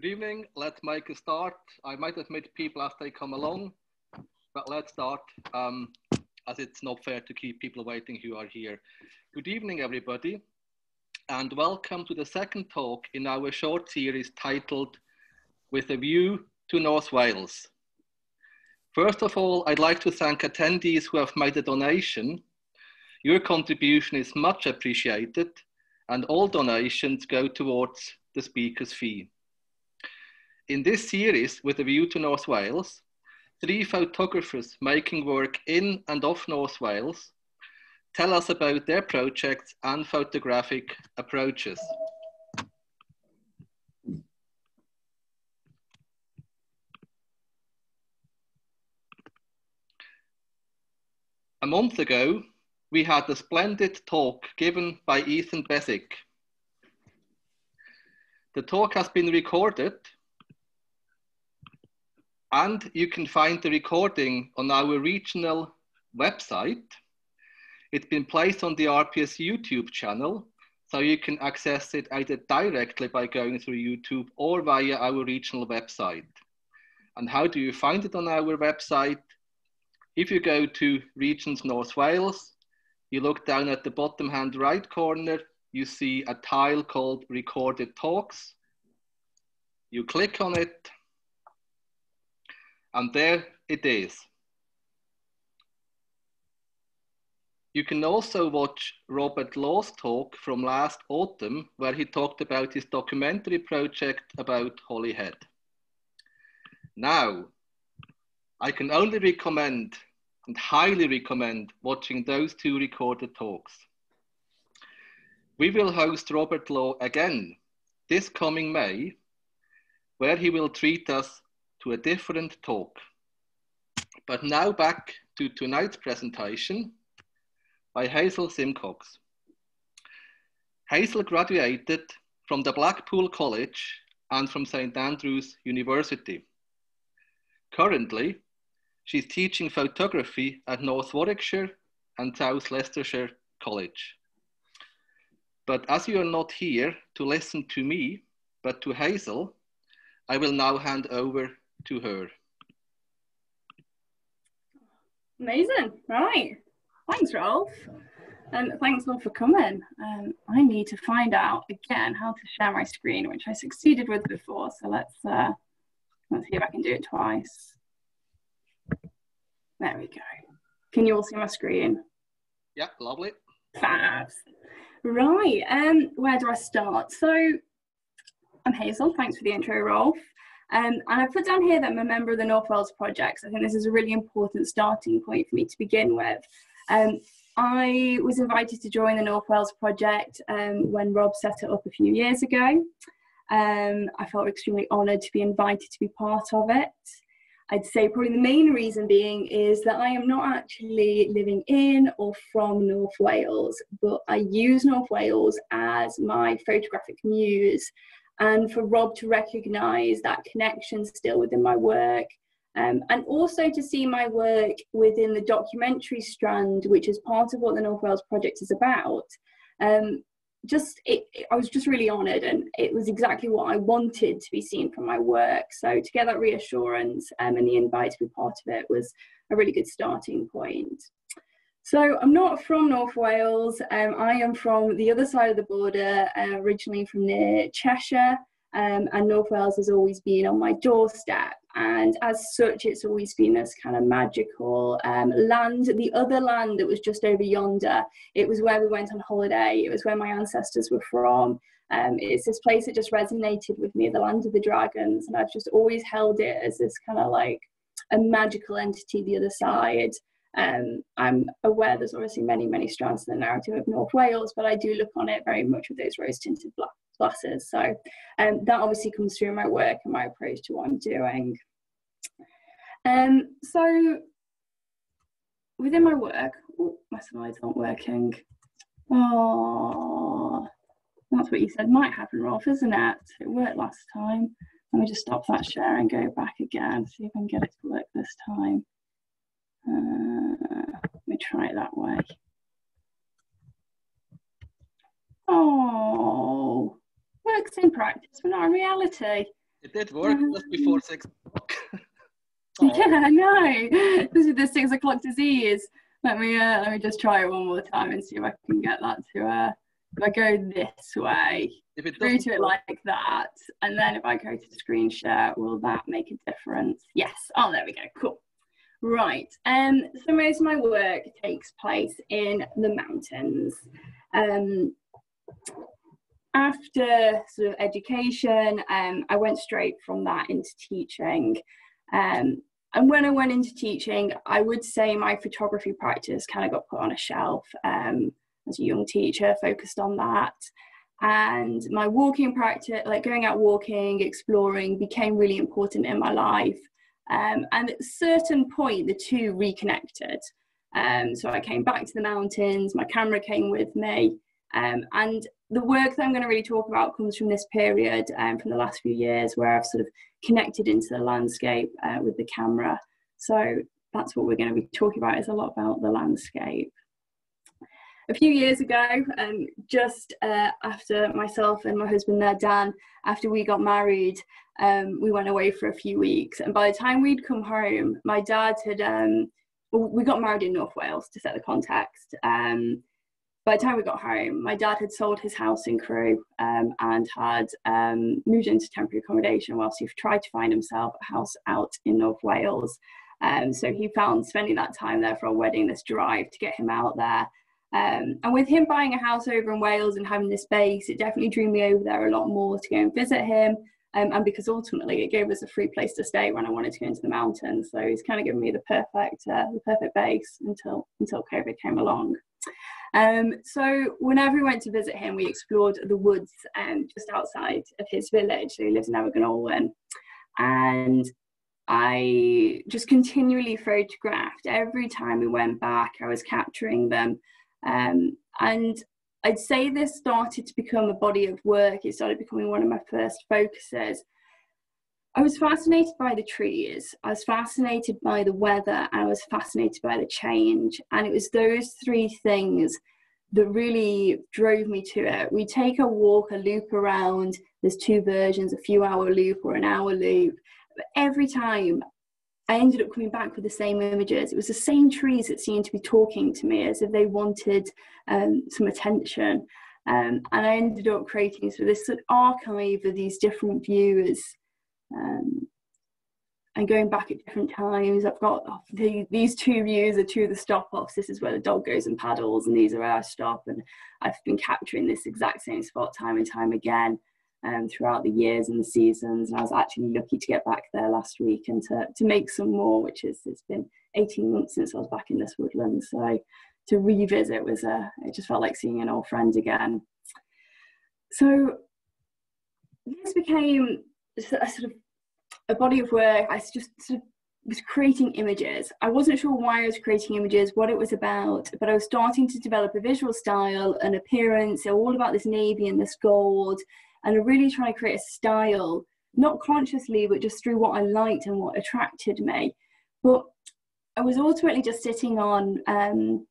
Good evening. Let's make a start. I might admit people as they come along, but let's start um, as it's not fair to keep people waiting who are here. Good evening, everybody, and welcome to the second talk in our short series titled With a View to North Wales. First of all, I'd like to thank attendees who have made a donation. Your contribution is much appreciated and all donations go towards the speaker's fee. In this series, with a view to North Wales, three photographers making work in and off North Wales tell us about their projects and photographic approaches. A month ago, we had a splendid talk given by Ethan Beswick. The talk has been recorded and you can find the recording on our regional website. It's been placed on the RPS YouTube channel, so you can access it either directly by going through YouTube or via our regional website. And how do you find it on our website? If you go to Regions North Wales, you look down at the bottom hand right corner, you see a tile called Recorded Talks. You click on it, and there it is. You can also watch Robert Law's talk from last autumn, where he talked about his documentary project about Holyhead. Now, I can only recommend and highly recommend watching those two recorded talks. We will host Robert Law again this coming May, where he will treat us to a different talk. But now back to tonight's presentation by Hazel Simcox. Hazel graduated from the Blackpool College and from St Andrews University. Currently, she's teaching photography at North Warwickshire and South Leicestershire College. But as you are not here to listen to me, but to Hazel, I will now hand over to her. Amazing. Right. Thanks, Rolf. And thanks all for coming. Um, I need to find out again how to share my screen, which I succeeded with before. So let's uh, let's see if I can do it twice. There we go. Can you all see my screen? Yeah, lovely. Fabs. Right. Um, where do I start? So I'm Hazel. Thanks for the intro, Rolf. Um, and I put down here that I'm a member of the North Wales Project. I think this is a really important starting point for me to begin with. Um, I was invited to join the North Wales Project um, when Rob set it up a few years ago. Um, I felt extremely honoured to be invited to be part of it. I'd say probably the main reason being is that I am not actually living in or from North Wales, but I use North Wales as my photographic muse and for Rob to recognize that connection still within my work. Um, and also to see my work within the documentary strand, which is part of what the North Wales Project is about. Um, just it, I was just really honoured, and it was exactly what I wanted to be seen from my work. So to get that reassurance um, and the invite to be part of it was a really good starting point. So I'm not from North Wales. Um, I am from the other side of the border, uh, originally from near Cheshire. Um, and North Wales has always been on my doorstep. And as such, it's always been this kind of magical um, land. The other land that was just over yonder, it was where we went on holiday. It was where my ancestors were from. Um, it's this place that just resonated with me, the land of the dragons. And I've just always held it as this kind of like a magical entity the other side. Um, I'm aware there's obviously many, many strands to the narrative of North Wales, but I do look on it very much with those rose tinted glasses. So um, that obviously comes through my work and my approach to what I'm doing. Um, so within my work, oh, my slides aren't working. Oh, that's what you said might happen, Rolf, isn't it? It worked last time. Let me just stop that share and go back again, see if I can get it to work this time. Uh, let me try it that way. Oh, works in practice, but not in reality. It did work just before six o'clock. yeah, I know. This is the six o'clock disease. Let me uh, let me just try it one more time and see if I can get that to uh if I go this way, if it through to it like that, and then if I go to screen share, will that make a difference? Yes. Oh, there we go. Cool. Right. Um. So most of my work takes place in the mountains. Um. After sort of education, um, I went straight from that into teaching. Um, and when I went into teaching, I would say my photography practice kind of got put on a shelf. Um, as a young teacher, focused on that. And my walking practice, like going out walking, exploring, became really important in my life. Um, and at a certain point, the two reconnected. Um, so I came back to the mountains, my camera came with me. Um, and the work that I'm going to really talk about comes from this period, um, from the last few years, where I've sort of connected into the landscape uh, with the camera. So that's what we're going to be talking about, is a lot about the landscape a few years ago, um, just uh, after myself and my husband there, Dan, after we got married, um, we went away for a few weeks. And by the time we'd come home, my dad had, um, well, we got married in North Wales to set the context. Um, by the time we got home, my dad had sold his house in Crewe um, and had um, moved into temporary accommodation whilst he tried to find himself a house out in North Wales. Um, so he found spending that time there for a wedding, this drive to get him out there. Um, and with him buying a house over in Wales and having this space, it definitely drew me over there a lot more to go and visit him. Um, and because ultimately it gave us a free place to stay when I wanted to go into the mountains. So he's kind of given me the perfect, uh, the perfect base until until COVID came along. Um, so whenever we went to visit him, we explored the woods um, just outside of his village. So he lives in Abergynolwyn, and I just continually photographed. Every time we went back, I was capturing them. Um, and I'd say this started to become a body of work. It started becoming one of my first focuses. I was fascinated by the trees, I was fascinated by the weather, and I was fascinated by the change. And it was those three things that really drove me to it. We take a walk, a loop around, there's two versions, a few hour loop or an hour loop. But every time I ended up coming back with the same images. It was the same trees that seemed to be talking to me as if they wanted um, some attention. Um, and I ended up creating of this sort of archive of these different views um, and going back at different times. I've got oh, the, these two views are two of the stop offs. This is where the dog goes and paddles, and these are our stop. And I've been capturing this exact same spot time and time again um, throughout the years and the seasons. And I was actually lucky to get back there last week and to, to make some more, which is, it's been 18 months since I was back in this woodland. So to revisit was, a, it just felt like seeing an old friend again. So this became a sort of a body of work. I just sort of was creating images. I wasn't sure why I was creating images, what it was about, but I was starting to develop a visual style, an appearance, all about this navy and this gold, and I really try to create a style, not consciously, but just through what I liked and what attracted me. But I was ultimately just sitting on um,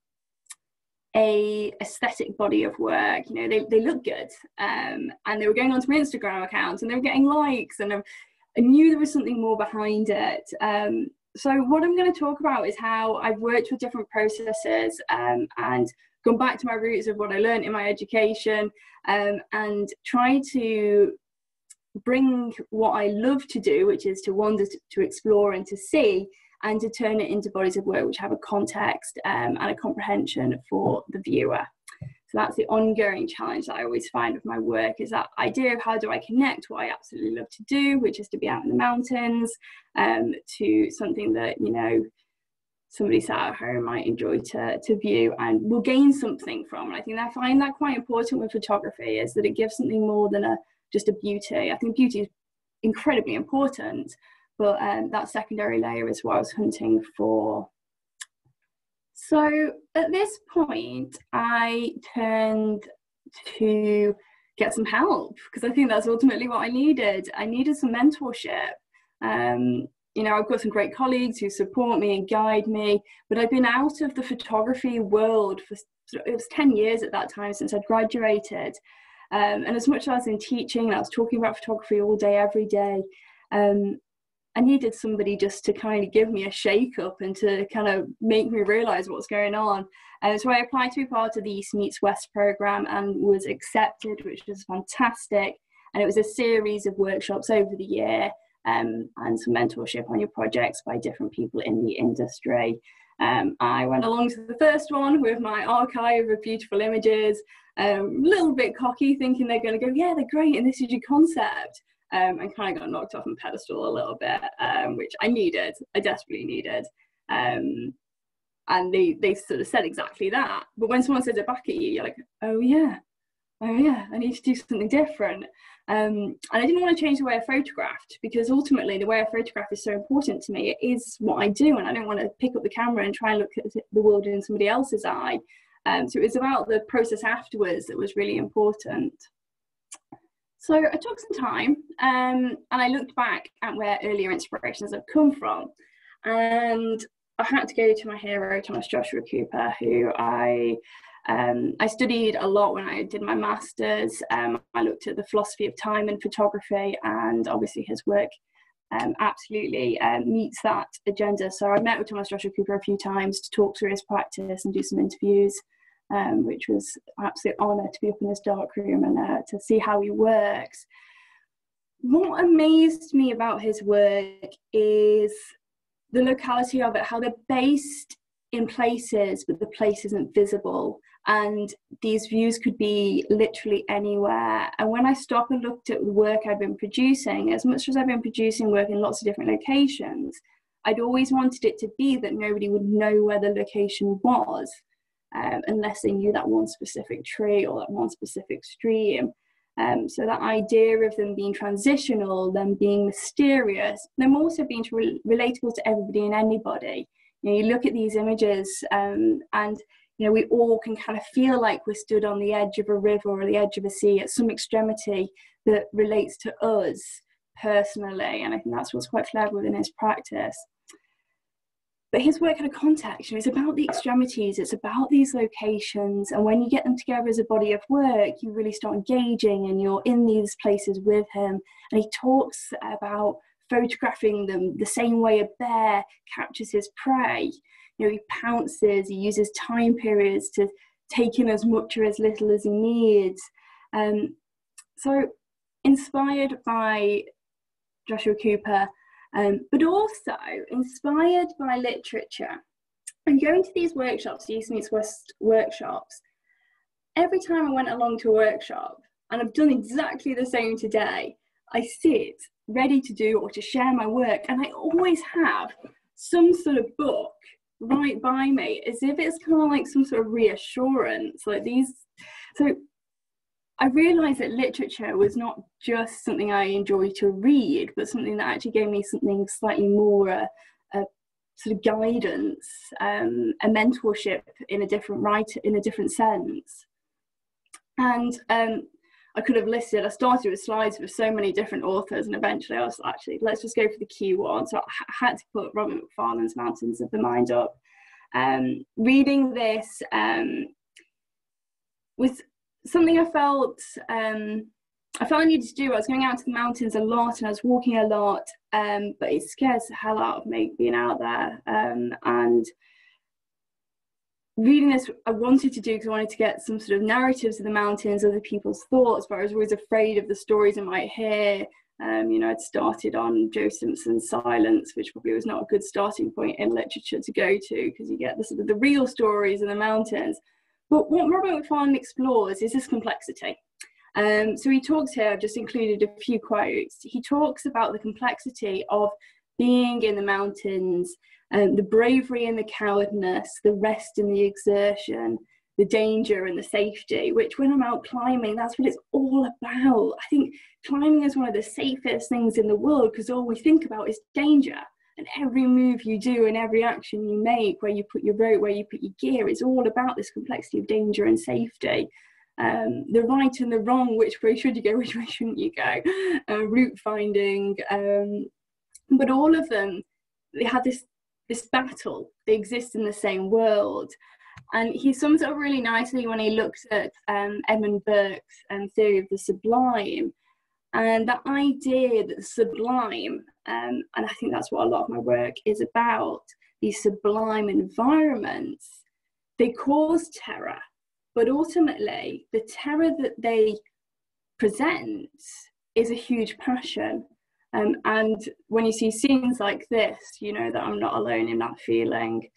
a aesthetic body of work. You know, they, they look good, um, and they were going onto my Instagram account, and they were getting likes, and I, I knew there was something more behind it. Um, so what I'm going to talk about is how I've worked with different processes um, and gone back to my roots of what I learned in my education um, and try to bring what I love to do, which is to wander, to, explore, and to see, and to turn it into bodies of work which have a context um, and a comprehension for the viewer. So that's the ongoing challenge that I always find with my work is that idea of how do I connect what I absolutely love to do, which is to be out in the mountains, um, to something that, you know, somebody sat at home might enjoy to, to view and will gain something from. And I think I find that quite important with photography is that it gives something more than a just a beauty. I think beauty is incredibly important, but um, that secondary layer is what I was hunting for. So at this point, I turned to get some help because I think that's ultimately what I needed. I needed some mentorship. Um, you know, I've got some great colleagues who support me and guide me, but I've been out of the photography world for it was 10 years at that time since I'd graduated. Um, and as much as I was in teaching and I was talking about photography all day, every day, um, I needed somebody just to kind of give me a shake up and to kind of make me realize what's going on. And so I applied to be part of the East Meets West program and was accepted, which was fantastic. And it was a series of workshops over the year um, and some mentorship on your projects by different people in the industry. Um, I went along to the first one with my archive of beautiful images, a um, little bit cocky, thinking they're going to go, yeah, they're great, and this is your concept um, and kind of got knocked off my pedestal a little bit, um, which I needed, I desperately needed. Um, and they, they sort of said exactly that. But when someone says it back at you, you're like, oh yeah, oh yeah, I need to do something different. Um, and I didn't want to change the way I photographed because ultimately the way I photograph is so important to me. It is what I do, and I don't want to pick up the camera and try and look at the world in somebody else's eye. Um, so it was about the process afterwards that was really important. So I took some time um, and I looked back at where earlier inspirations have come from. And I had to go to my hero, Thomas Joshua Cooper, who I um, I studied a lot when I did my masters. Um, I looked at the philosophy of time and photography, and obviously his work um, absolutely um, meets that agenda. So I met with Thomas Joshua Cooper a few times to talk through his practice and do some interviews um, which was an absolute honour to be up in this dark room and uh, to see how he works. What amazed me about his work is the locality of it, how they're based in places, but the place isn't visible. And these views could be literally anywhere. And when I stopped and looked at the work I'd been producing, as much as I've been producing work in lots of different locations, I'd always wanted it to be that nobody would know where the location was um, unless they knew that one specific tree or that one specific stream. Um, so that idea of them being transitional, them being mysterious, them also being re- relatable to everybody and anybody. You know, you look at these images um, and you know we all can kind of feel like we're stood on the edge of a river or the edge of a sea at some extremity that relates to us personally, and I think that's what's quite clever within his practice. But his work had a context. You know, it's about the extremities, it's about these locations. And when you get them together as a body of work, you really start engaging and you're in these places with him. And he talks about photographing them the same way a bear captures his prey. You know, he pounces, he uses time periods to take in as much or as little as he needs. Um, so, inspired by Joshua Cooper, um, but also inspired by literature. And going to these workshops, East Meets West workshops, every time I went along to a workshop, and I've done exactly the same today, I sit ready to do or to share my work, and I always have some sort of book right by me as if it's kind of like some sort of reassurance like these so I realised that literature was not just something I enjoy to read, but something that actually gave me something slightly more uh, a sort of guidance, um, a mentorship in a different right in a different sense. And um, I could have listed. I started with slides with so many different authors, and eventually I was actually let's just go for the key one. So I had to put Robert Macfarlane's Mountains of the Mind up. Um, reading this um, was something I felt um, I felt I needed to do. I was going out to the mountains a lot and I was walking a lot, um, but it scares the hell out of me being out there. Um, and reading this, I wanted to do because I wanted to get some sort of narratives of the mountains, other people's thoughts, but I was always afraid of the stories I might hear. Um, you know, I'd started on Joe Simpson's Silence, which probably was not a good starting point in literature to go to because you get the sort of the real stories in the mountains. But what Robert Macfarlane explores is this complexity. Um, so he talks here, I've just included a few quotes. He talks about the complexity of being in the mountains, um, the bravery and the cowardness, the rest and the exertion, the danger and the safety, which when I'm out climbing, that's what it's all about. I think climbing is one of the safest things in the world because all we think about is danger. And every move you do and every action you make where you put your rope where you put your gear is all about this complexity of danger and safety. Um, the right and the wrong which way should you go which way shouldn't you go? Uh, route finding um, but all of them they have this this battle they exist in the same world And he sums it up really nicely when he looks at um, Edmund Burke's um, theory of the sublime. And that idea that the sublime, um, and I think that's what a lot of my work is about, these sublime environments, they cause terror. But ultimately, the terror that they present is a huge passion. Um, and when you see scenes like this, you know that I'm not alone in that feeling.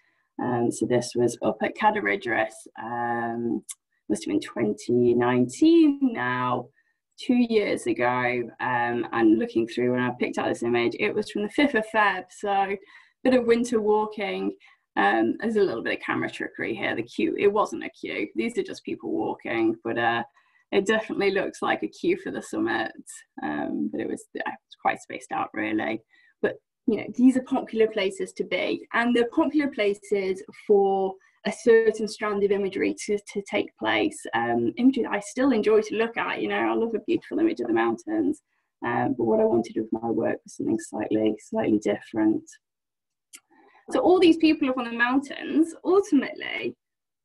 Um, so this was up at Cadair Idris, um, must have been 2019 now, two years ago. Um, and looking through when I picked out this image, it was from the 5th of Feb. So a bit of winter walking. Um, there's a little bit of camera trickery here. The queue, it wasn't a queue. These are just people walking, but uh, it definitely looks like a queue for the summit. Um, but it was, yeah, quite spaced out really. But you know these are popular places to be. And they're popular places for a certain strand of imagery to, to take place um, imagery that i still enjoy to look at you know. I love a beautiful image of the mountains um, but what i wanted with my work was something slightly slightly different. So all these people up on the mountains ultimately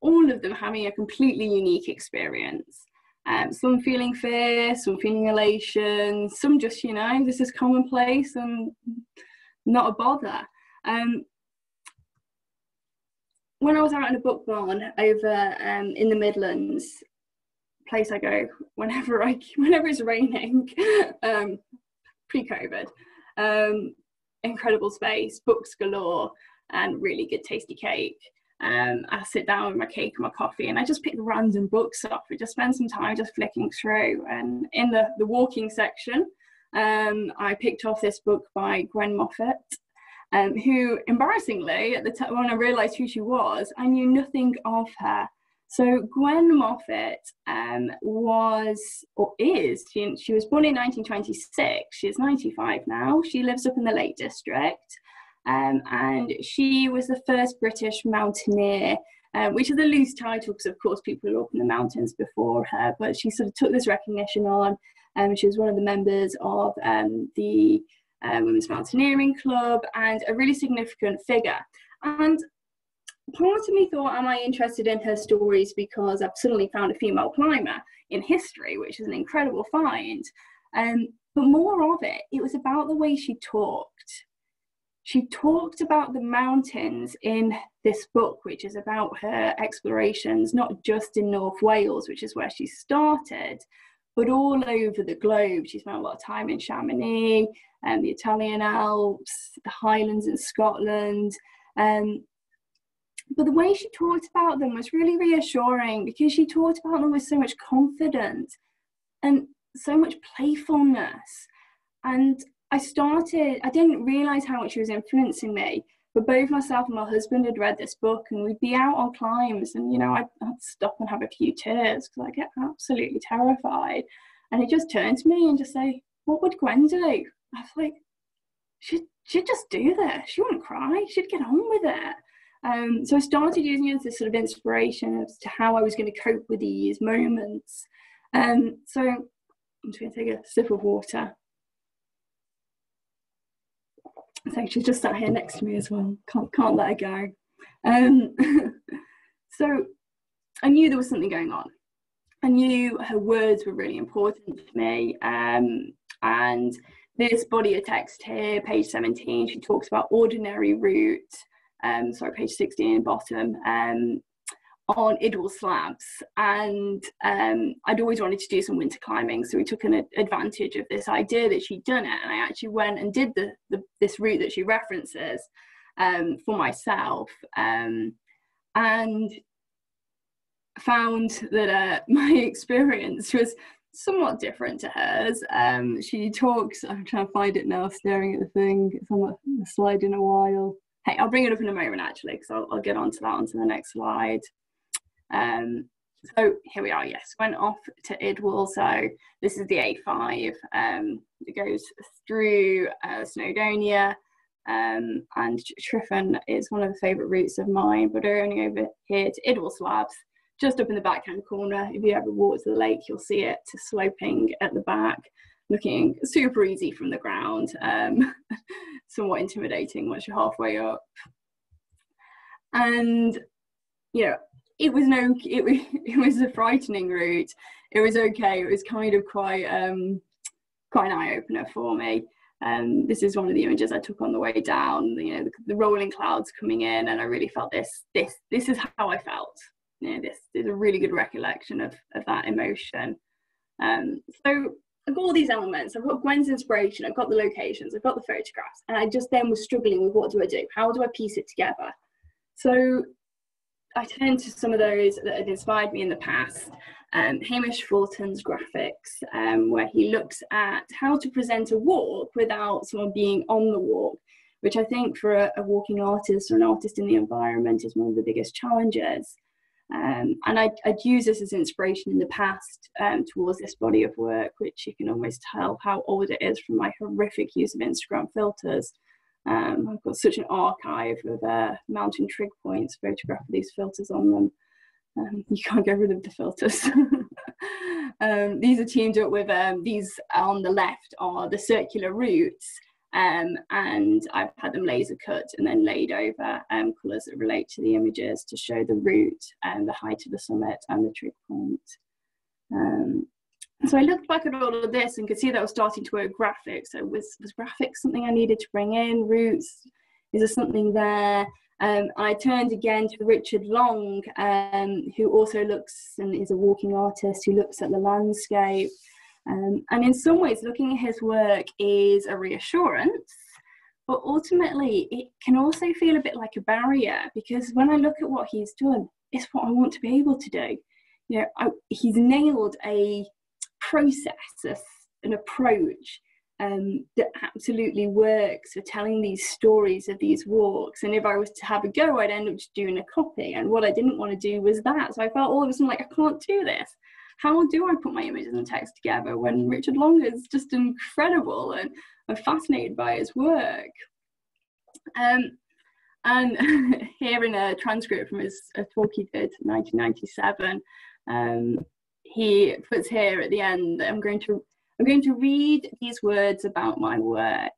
all of them having a completely unique experience um, some feeling fear, some feeling elation, some just, you know, this is commonplace and not a bother. Um, when I was out in a book barn over um, in the Midlands, place I go whenever I whenever it's raining, um, pre-COVID, um, incredible space, books galore, and really good tasty cake. Um, I sit down with my cake and my coffee, and I just pick random books up. I just spend some time just flicking through. And in the the walking section, um, I picked off this book by Gwen Moffat, um, who embarrassingly, at the time when I realised who she was, I knew nothing of her. So Gwen Moffat um, was or is she, she was born in 1926. She's 95 now. She lives up in the Lake District, um, and she was the first British mountaineer. Um, which is a loose title because, of course, people were up in the mountains before her, but she sort of took this recognition on um, she was one of the members of um, the um, Women's Mountaineering Club and a really significant figure. And part of me thought, am I interested in her stories because I've suddenly found a female climber in history, which is an incredible find. Um, but more of it, it was about the way she talked. She talked about the mountains in this book, which is about her explorations, not just in North Wales, which is where she started, but all over the globe. She spent a lot of time in Chamonix, and um, the Italian Alps, the Highlands in Scotland. Um, but the way she talked about them was really reassuring because she talked about them with so much confidence and so much playfulness. And I started, I didn't realize how much she was influencing me but both myself and my husband had read this book, and we'd be out on climbs, and you know, I'd, I'd stop and have a few tears because I get absolutely terrified. And he just turned to me and just say, "What would Gwen do?" I was like, "She'd she'd just do this. She wouldn't cry. She'd get on with it." Um, so I started using it as a sort of inspiration as to how I was going to cope with these moments. Um, so I'm just going to take a sip of water. So she's just sat here next to me as well. Can't can't let her go. Um, so I knew there was something going on. I knew her words were really important to me. Um, and this body of text here, page 17, she talks about ordinary route. Um, sorry, page 16 bottom. Um, on Idwal slabs and um, I'd always wanted to do some winter climbing so we took an advantage of this idea that she'd done it and I actually went and did the, the this route that she references um, for myself um, and found that uh, my experience was somewhat different to hers. Um, she talks, I'm trying to find it now, staring at the thing, it's on the slide in a while. Hey, I'll bring it up in a moment actually, because I'll, I'll, get onto that onto the next slide. Um, so here we are, yes, went off to Idwal. So this is the A5. Um, it goes through uh, Snowdonia um, and Tryfan is one of the favourite routes of mine, but we're only over here to Idwal Slabs, just up in the backhand corner. If you ever walk to the lake, you'll see it sloping at the back, looking super easy from the ground, um, somewhat intimidating once you're halfway up. And, you know, it was no it was it was a frightening route it was okay it was kind of quite um quite an eye-opener for me um this is one of the images i took on the way down you know the, the rolling clouds coming in and i really felt this this this is how i felt you know this is a really good recollection of of that emotion um so I've got all these elements. I've got Gwen's inspiration. I've got the locations. I've got the photographs. And I just then was struggling with what do I do? How do I piece it together? So I turned to some of those that had inspired me in the past. Um, Hamish Fulton's graphics, um, where he looks at how to present a walk without someone being on the walk, which I think for a, a walking artist or an artist in the environment is one of the biggest challenges. Um, and I'd, I'd use this as inspiration in the past um, towards this body of work, which you can almost tell how old it is from my horrific use of Instagram filters. Um, I've got such an archive of uh, mountain trig points, photograph of these filters on them. Um, you can't get rid of the filters. um, these are teamed up with um, these on the left are the circular routes, um, and I've had them laser cut and then laid over um, colours that relate to the images to show the route and the height of the summit and the trig point. So I looked back at all of this and could see that I was starting to work graphics. So was, was graphics something I needed to bring in? Roots? Is there something there? Um, I turned again to Richard Long, um, who also looks and is a walking artist who looks at the landscape. Um, and in some ways, looking at his work is a reassurance, but ultimately, it can also feel a bit like a barrier because when I look at what he's done, it's what I want to be able to do. You know, I, he's nailed a process, an approach um, that absolutely works for telling these stories of these walks. And if I was to have a go, I'd end up just doing a copy. And what I didn't want to do was that. So I felt all of a sudden like I can't do this. How do I put my images and text together when Richard Long is just incredible and I'm fascinated by his work? Um, and here in a transcript from his a talk he did in 1997, um, he puts here at the end, I'm going to I'm going to read these words about my work.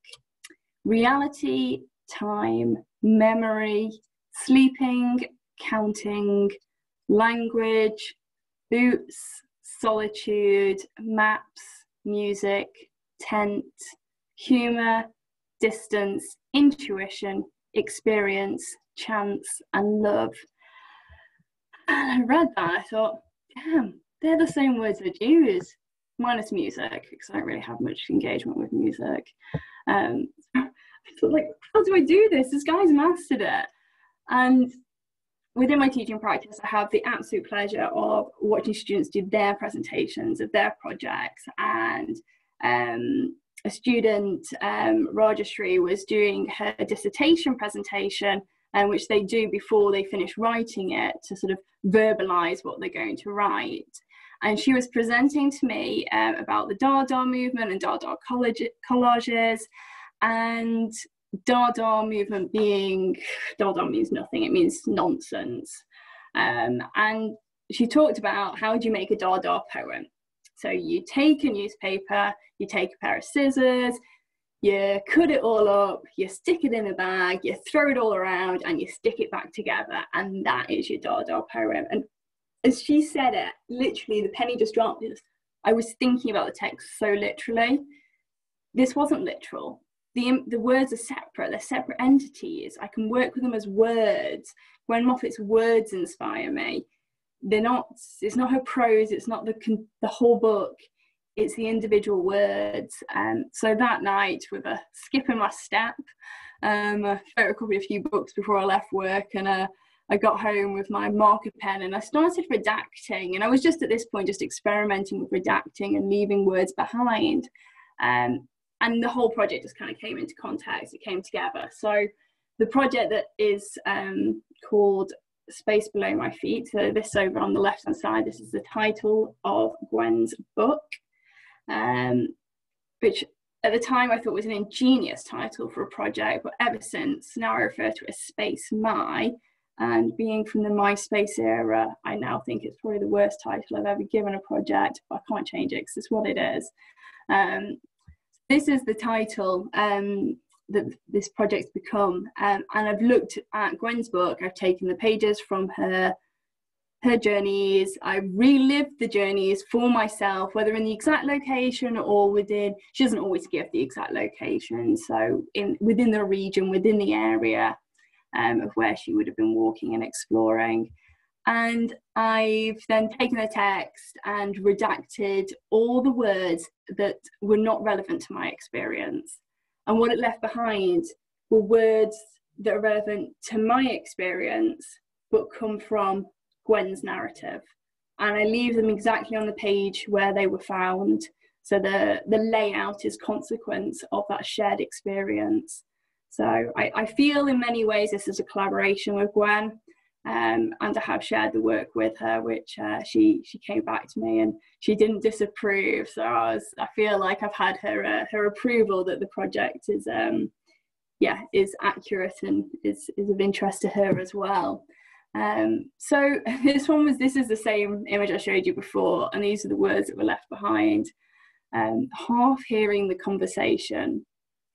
Reality, time, memory, sleeping, counting, language, boots, solitude, maps, music, tent, humour, distance, intuition, experience, chance, and love. And I read that, I thought, damn, they're the same words I'd use, minus music, because I don't really have much engagement with music. Um, so like, how do I do this? This guy's mastered it. And within my teaching practice, I have the absolute pleasure of watching students do their presentations of their projects. And um, a student, um, was doing her dissertation presentation um, which they do before they finish writing it to sort of verbalize what they're going to write. And she was presenting to me um, about the Dada movement and Dada collages and Dada movement being, Dada means nothing, it means nonsense. Um, and she talked about how do you make a Dada poem. So you take a newspaper, you take a pair of scissors, you cut it all up, you stick it in a bag, you throw it all around, and you stick it back together, and that is your Dada poem. And as she said it, literally the penny just dropped. I was thinking about the text so literally. This wasn't literal. The, the words are separate, they're separate entities. I can work with them as words. Gwen Moffat's words inspire me. They're not, it's not her prose, it's not the, the whole book it's the individual words. Um, so that night, with a skip in my step, um, I photocopied a few books before I left work, and uh, I got home with my marker pen and I started redacting. And I was just at this point just experimenting with redacting and leaving words behind. Um, and the whole project just kind of came into context. It came together. So the project that is um, called Space Below My Feet. So this over on the left hand side, this is the title of Gwen's book um, which at the time I thought was an ingenious title for a project, but ever since now I refer to it as Space My. And being from the MySpace era, I now think it's probably the worst title I've ever given a project, but I can't change it because it's what it is. Um, this is the title um, that this project's become. Um, and I've looked at Gwen's book, I've taken the pages from her her journeys. I relived the journeys for myself, whether in the exact location or within. She doesn't always give the exact location, so in within the region, within the area um, of where she would have been walking and exploring. And I've then taken the text and redacted all the words that were not relevant to my experience. And what it left behind were words that are relevant to my experience, but come from Gwen's narrative. And I leave them exactly on the page where they were found. So the, the layout is consequence of that shared experience. So I, I feel in many ways this is a collaboration with Gwen. Um, and I have shared the work with her, which uh, she she came back to me and she didn't disapprove. So I was I feel like I've had her uh, her approval that the project is um, yeah is accurate and is is of interest to her as well. Um, so this one was this is the same image I showed you before, and these are the words that were left behind. Um, half hearing the conversation,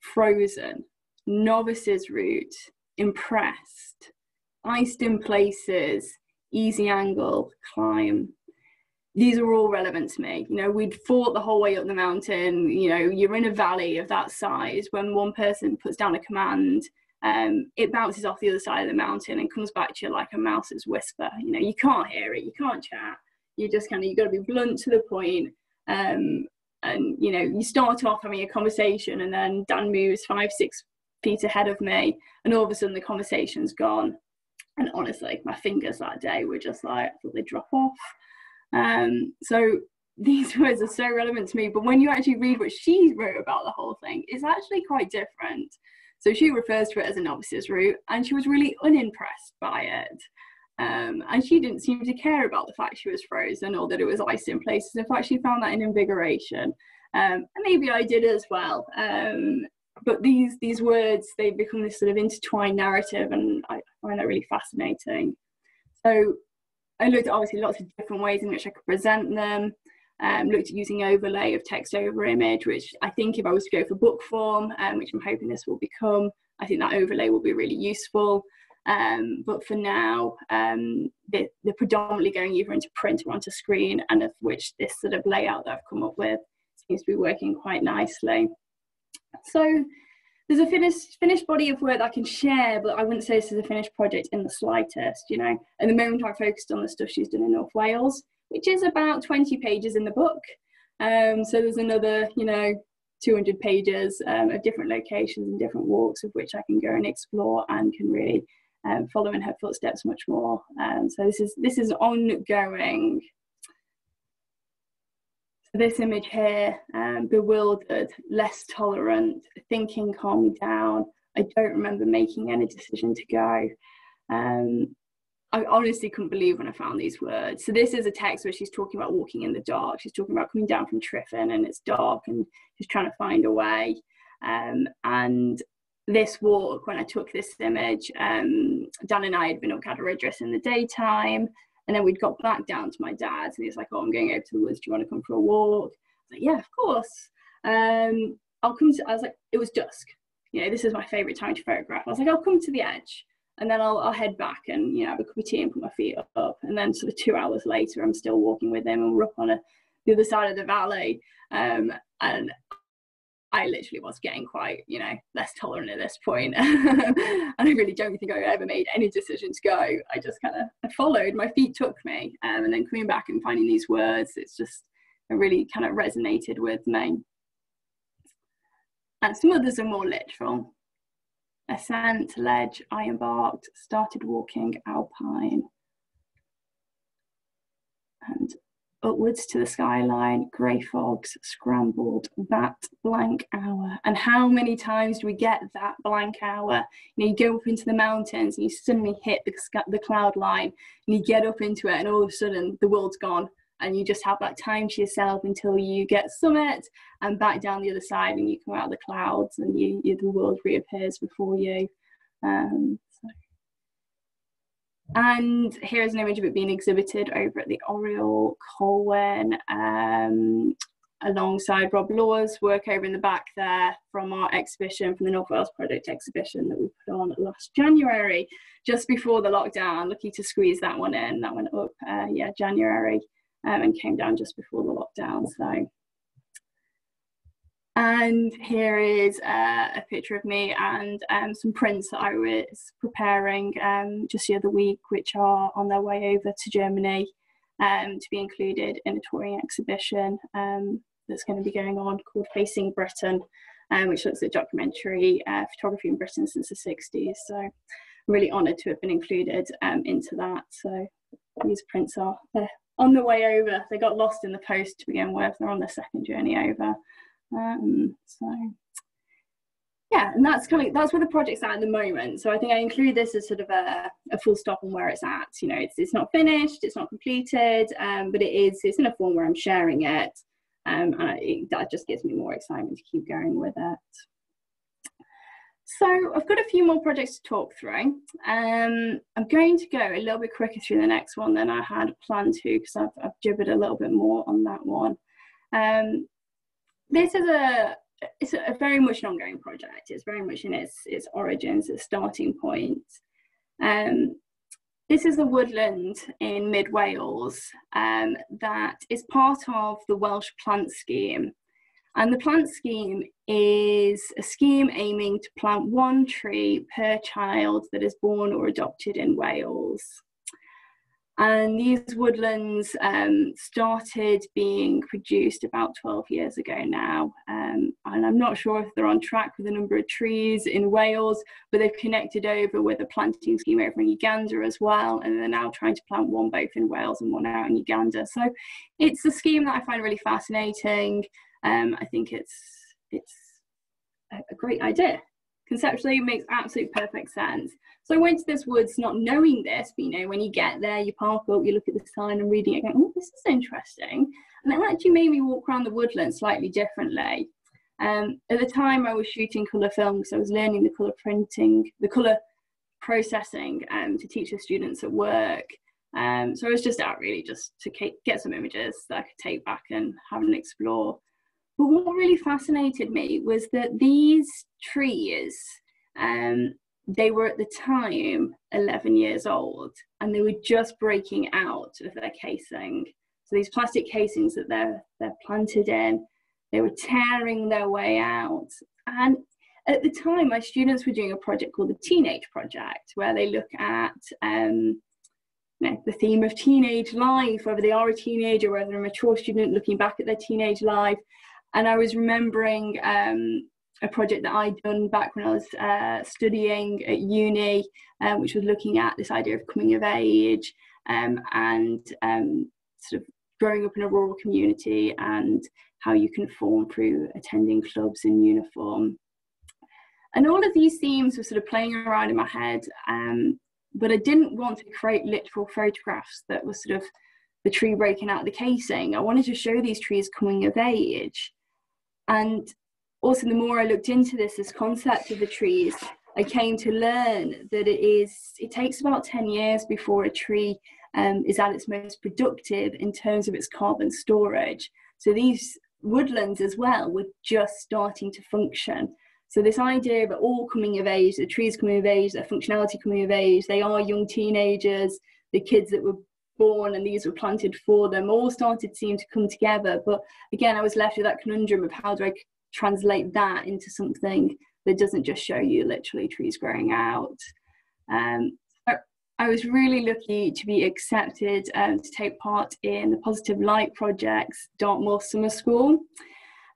frozen, novice's route, impressed, iced in places, easy angle, climb. These are all relevant to me. You know, we'd fought the whole way up the mountain. You know, you're in a valley of that size. When one person puts down a command, um, it bounces off the other side of the mountain and comes back to you like a mouse's whisper. You know, you can't hear it, you can't chat. You just kind of you've got to be blunt to the point. Um, and you know, you start off having a conversation, and then Dan moves five, six feet ahead of me, and all of a sudden the conversation's gone. And honestly, my fingers that day were just like I thought they'd drop off. Um, so these words are so relevant to me, but when you actually read what she wrote about the whole thing, it's actually quite different. So she refers to it as a novice's route, and she was really unimpressed by it. Um, and she didn't seem to care about the fact she was frozen or that it was ice in places. In fact, she found that an invigoration. Um, and maybe I did as well. Um, but these these words they become this sort of intertwined narrative, and I find that really fascinating. So I looked at obviously lots of different ways in which I could present them um, looked at using overlay of text over image, which I think if I was to go for book form, um, which I'm hoping this will become, I think that overlay will be really useful. Um, but for now, um, they're, they're, predominantly going either into print or onto screen, and of which this sort of layout that I've come up with seems to be working quite nicely. So there's a finished finished body of work I can share, but I wouldn't say this is a finished project in the slightest. You know, at the moment I focused on the stuff she's done in North Wales, which is about 20 pages in the book. Um, so there's another, you know, 200 pages um, of different locations and different walks of which I can go and explore and can really um, follow in her footsteps much more. Um, so this is this is ongoing. This image here, um, bewildered, less tolerant, thinking calm me down. I don't remember making any decision to go. Um, I honestly couldn't believe when I found these words. So this is a text where she's talking about walking in the dark. She's talking about coming down from Tryfan and it's dark and she's trying to find a way. Um, and this walk, when I took this image, um, Dan and I had been up Cadair Idris in the daytime. And then we'd got back down to my dad's and he was like, oh, I'm going out to the woods. Do you want to come for a walk? I was like, yeah, of course. Um, I'll come to, I was like, it was dusk. You know, this is my favorite time to photograph. I was like, I'll come to the edge and then I'll, I'll head back and you know have a cup of tea and put my feet up and then sort of two hours later I'm still walking with him and we're up on a, the other side of the valley um, and I literally was getting quite you know less tolerant at this point. and I really don't think I ever made any decision to go I just kind of followed my feet took me um, and then coming back and finding these words it's just it really kind of resonated with me and some others are more literal ascent, ledge, I embarked, started walking alpine. And upwards to the skyline, grey fogs scrambled that blank hour. And how many times do we get that blank hour? You know, you go up into the mountains and you suddenly hit the, the cloud line and you get up into it and all of a sudden the world's gone and you just have that time to yourself until you get summit and back down the other side and you come out of the clouds and you, you the world reappears before you um. And here's an image of it being exhibited over at the Oriel Colwyn um, alongside Rob Law's work over in the back there from our exhibition, from the North Wales Project exhibition that we put on last January, just before the lockdown. Lucky to squeeze that one in. That went up, uh, yeah, January um, and came down just before the lockdown. So and here is uh, a picture of me and um, some prints that I was preparing um, just the other week, which are on their way over to Germany um, to be included in a touring exhibition um, that's going to be going on called Facing Britain, um, which looks at documentary uh, photography in Britain since the 60s. So I'm really honoured to have been included um, into that. So these prints are on the way over. They got lost in the post to begin with. They're on their second journey over. Um, so yeah, and that's kind of that's where the project's at at the moment. So I think I include this as sort of a, a full stop on where it's at. You know, it's it's not finished, it's not completed, um, but it is it's in a form where I'm sharing it, um, and it, that just gives me more excitement to keep going with it. So I've got a few more projects to talk through. Um, I'm going to go a little bit quicker through the next one than I had planned to because I've, I've gibbered a little bit more on that one. Um, this is a it's a very much an ongoing project. It's very much in its its origins, its starting point. Um, this is a woodland in mid Wales um, that is part of the Welsh Plant Scheme. And the plant scheme is a scheme aiming to plant one tree per child that is born or adopted in Wales. And these woodlands um, started being produced about 12 years ago now. Um, and I'm not sure if they're on track with the number of trees in Wales, but they've connected over with a planting scheme over in Uganda as well. And they're now trying to plant one both in Wales and one out in Uganda. So it's a scheme that I find really fascinating. Um, I think it's, it's a great idea. Conceptually, it makes absolute perfect sense. So I went to this woods not knowing this, but you know, when you get there, you park up, you look at the sign and reading it, going, oh, this is interesting. And it actually made me walk around the woodland slightly differently. Um, at the time, I was shooting colour film, so I was learning the colour printing, the colour processing um, to teach the students at work. Um, so I was just out really just to get some images that I could take back and have an explore. But what really fascinated me was that these trees um, they were at the time 11 years old and they were just breaking out of their casing. So these plastic casings that they're, they're planted in, they were tearing their way out. And at the time, my students were doing a project called the Teenage Project, where they look at um, you know, the theme of teenage life, whether they are a teenager, whether they're a mature student looking back at their teenage life. And I was remembering um, a project that I'd done back when I was uh, studying at uni, um, which was looking at this idea of coming of age um, and um, sort of growing up in a rural community and how you can form through attending clubs in uniform. And all of these themes were sort of playing around in my head, um, but I didn't want to create literal photographs that were sort of the tree breaking out of the casing. I wanted to show these trees coming of age. And also the more I looked into this, this concept of the trees, I came to learn that it is it takes about 10 years before a tree um, is at its most productive in terms of its carbon storage. So these woodlands as well were just starting to function. So this idea of all coming of age, the trees coming of age, their functionality coming of age, they are young teenagers, the kids that were born and these were planted for them all started seem to come together. But again, I was left with that conundrum of how do I translate that into something that doesn't just show you literally trees growing out. Um, I was really lucky to be accepted um, to take part in the Positive Light Project's Dartmoor Summer School,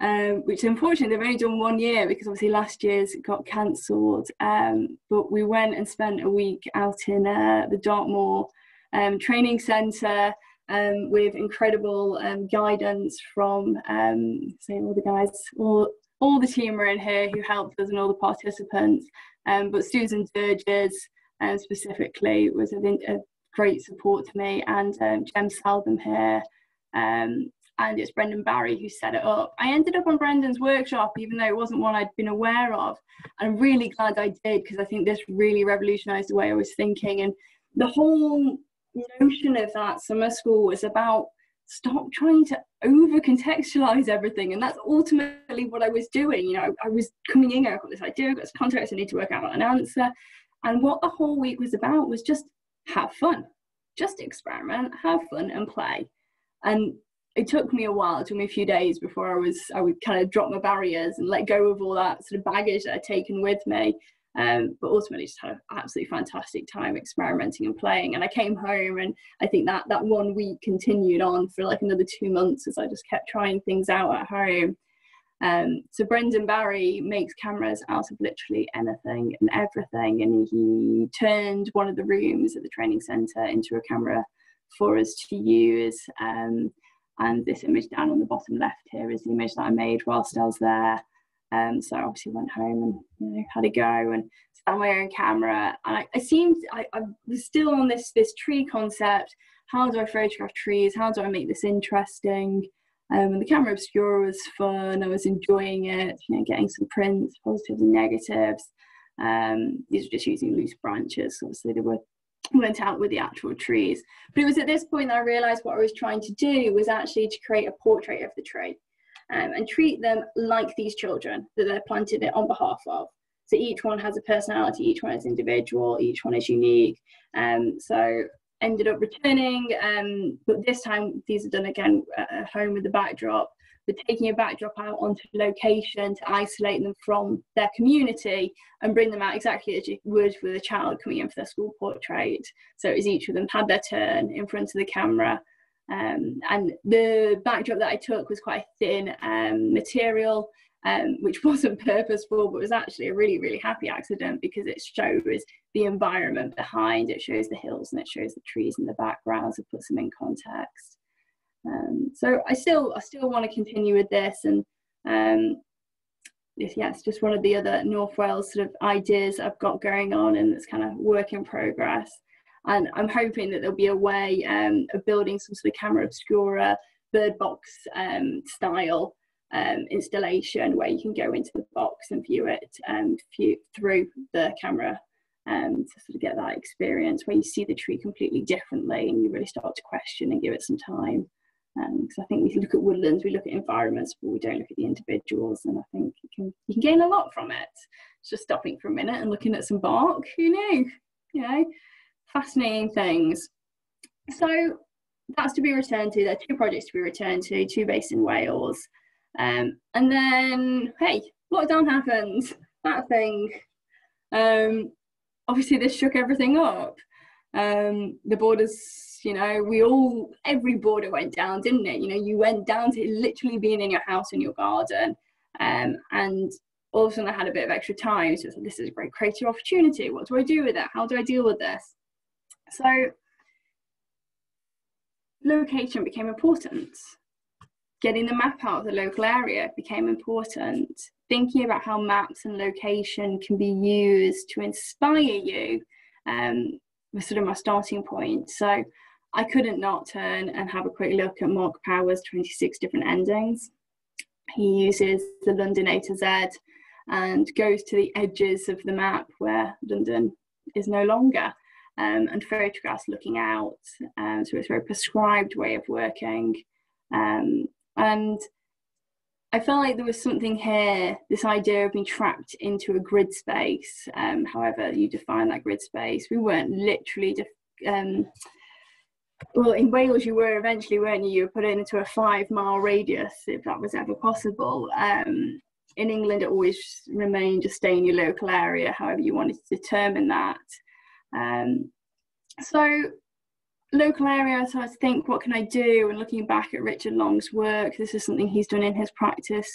um, which unfortunately they've only done one year because obviously last year's got cancelled. Um, but we went and spent a week out in uh, the Dartmoor um, Training Centre um, with incredible um, guidance from um, say all the guys, all all the team are in here who helped us and all the participants. Um, but Susan Derges specifically was a, a, great support to me, and um, Jem Southam here. And it's Brendan Barry who set it up. I ended up on Brendan's workshop, even though it wasn't one I'd been aware of. And I'm really glad I did because I think this really revolutionised the way I was thinking. And the whole notion of that summer school was about stop trying to over contextualize everything. And that's ultimately what I was doing. You know, I, I was coming in, I've got this idea, I've got this context, I need to work out an answer. And what the whole week was about was just have fun, just experiment, have fun, and play. And it took me a while, it took me a few days before I was I would kind of drop my barriers and let go of all that sort of baggage that I'd taken with me. Um, but ultimately just had an absolutely fantastic time experimenting and playing. And I came home and I think that that one week continued on for like another two months as I just kept trying things out at home. Um, so Brendan Barry makes cameras out of literally anything and everything. And he turned one of the rooms at the training centre into a camera for us to use. Um, and this image down on the bottom left here is the image that I made whilst I was there. Um, so I obviously went home and you know, had a go and found my own camera. And I, I seemed I, I was still on this this tree concept. How do I photograph trees? How do I make this interesting? Um, and the camera obscura was fun. I was enjoying it. You know, getting some prints, positives and negatives. Um, these were just using loose branches. Obviously, they were went out with the actual trees. But it was at this point that I realised what I was trying to do was actually to create a portrait of the tree um, and treat them like these children that they're planted on behalf of. So each one has a personality, each one is individual, each one is unique. Um, so ended up returning, um, but this time these are done again at home with the backdrop. But taking a backdrop out onto location to isolate them from their community and bring them out exactly as you would with a child coming in for their school portrait. So as each of them had their turn in front of the camera um, and the backdrop that I took was quite a thin um, material, um, which wasn't purposeful, but was actually a really, really happy accident because it shows the environment behind. It shows the hills and it shows the trees in the background, so puts them in context. Um, so I still, I still want to continue with this, and um, yeah, it's just one of the other North Wales sort of ideas I've got going on, and it's kind of work in progress and I'm hoping that there'll be a way um, of building some sort of camera obscura bird box um, style um, installation where you can go into the box and view it um, view through the camera um, to sort of get that experience where you see the tree completely differently and you really start to question and give it some time. Because um, I think we look at woodlands, we look at environments, but we don't look at the individuals, and I think you can you can gain a lot from it. Just stopping for a minute and looking at some bark. Who knew? You know, fascinating things. So that's to be returned to. There are two projects to be returned to, two based in Wales. Um, and then, hey, lockdown happened. That thing. Um, obviously, this shook everything up. Um, the borders, you know, we all, every border went down, didn't it? You know, you went down to literally being in your house in your garden. Um, and all of a sudden, I had a bit of extra time. So, this is a great creative opportunity. What do I do with it? How do I deal with this? So location became important. Getting the map out of the local area became important. Thinking about how maps and location can be used to inspire you um, was sort of my starting point. So I couldn't not turn and have a quick look at Mark Power's 26 different endings. He uses the London A to Z and goes to the edges of the map where London is no longer um, and photographs looking out. Um, so it's a very prescribed way of working. Um, and I felt like there was something here, this idea of being trapped into a grid space, um, however you define that grid space. We weren't literally, um, well, in Wales you were eventually, weren't you? You were put into a five mile radius, if that was ever possible. Um, in England, it always remained just stay in your local area, however you wanted to determine that. Um, so local area, so I think, what can I do? And looking back at Richard Long's work, this is something he's done in his practice,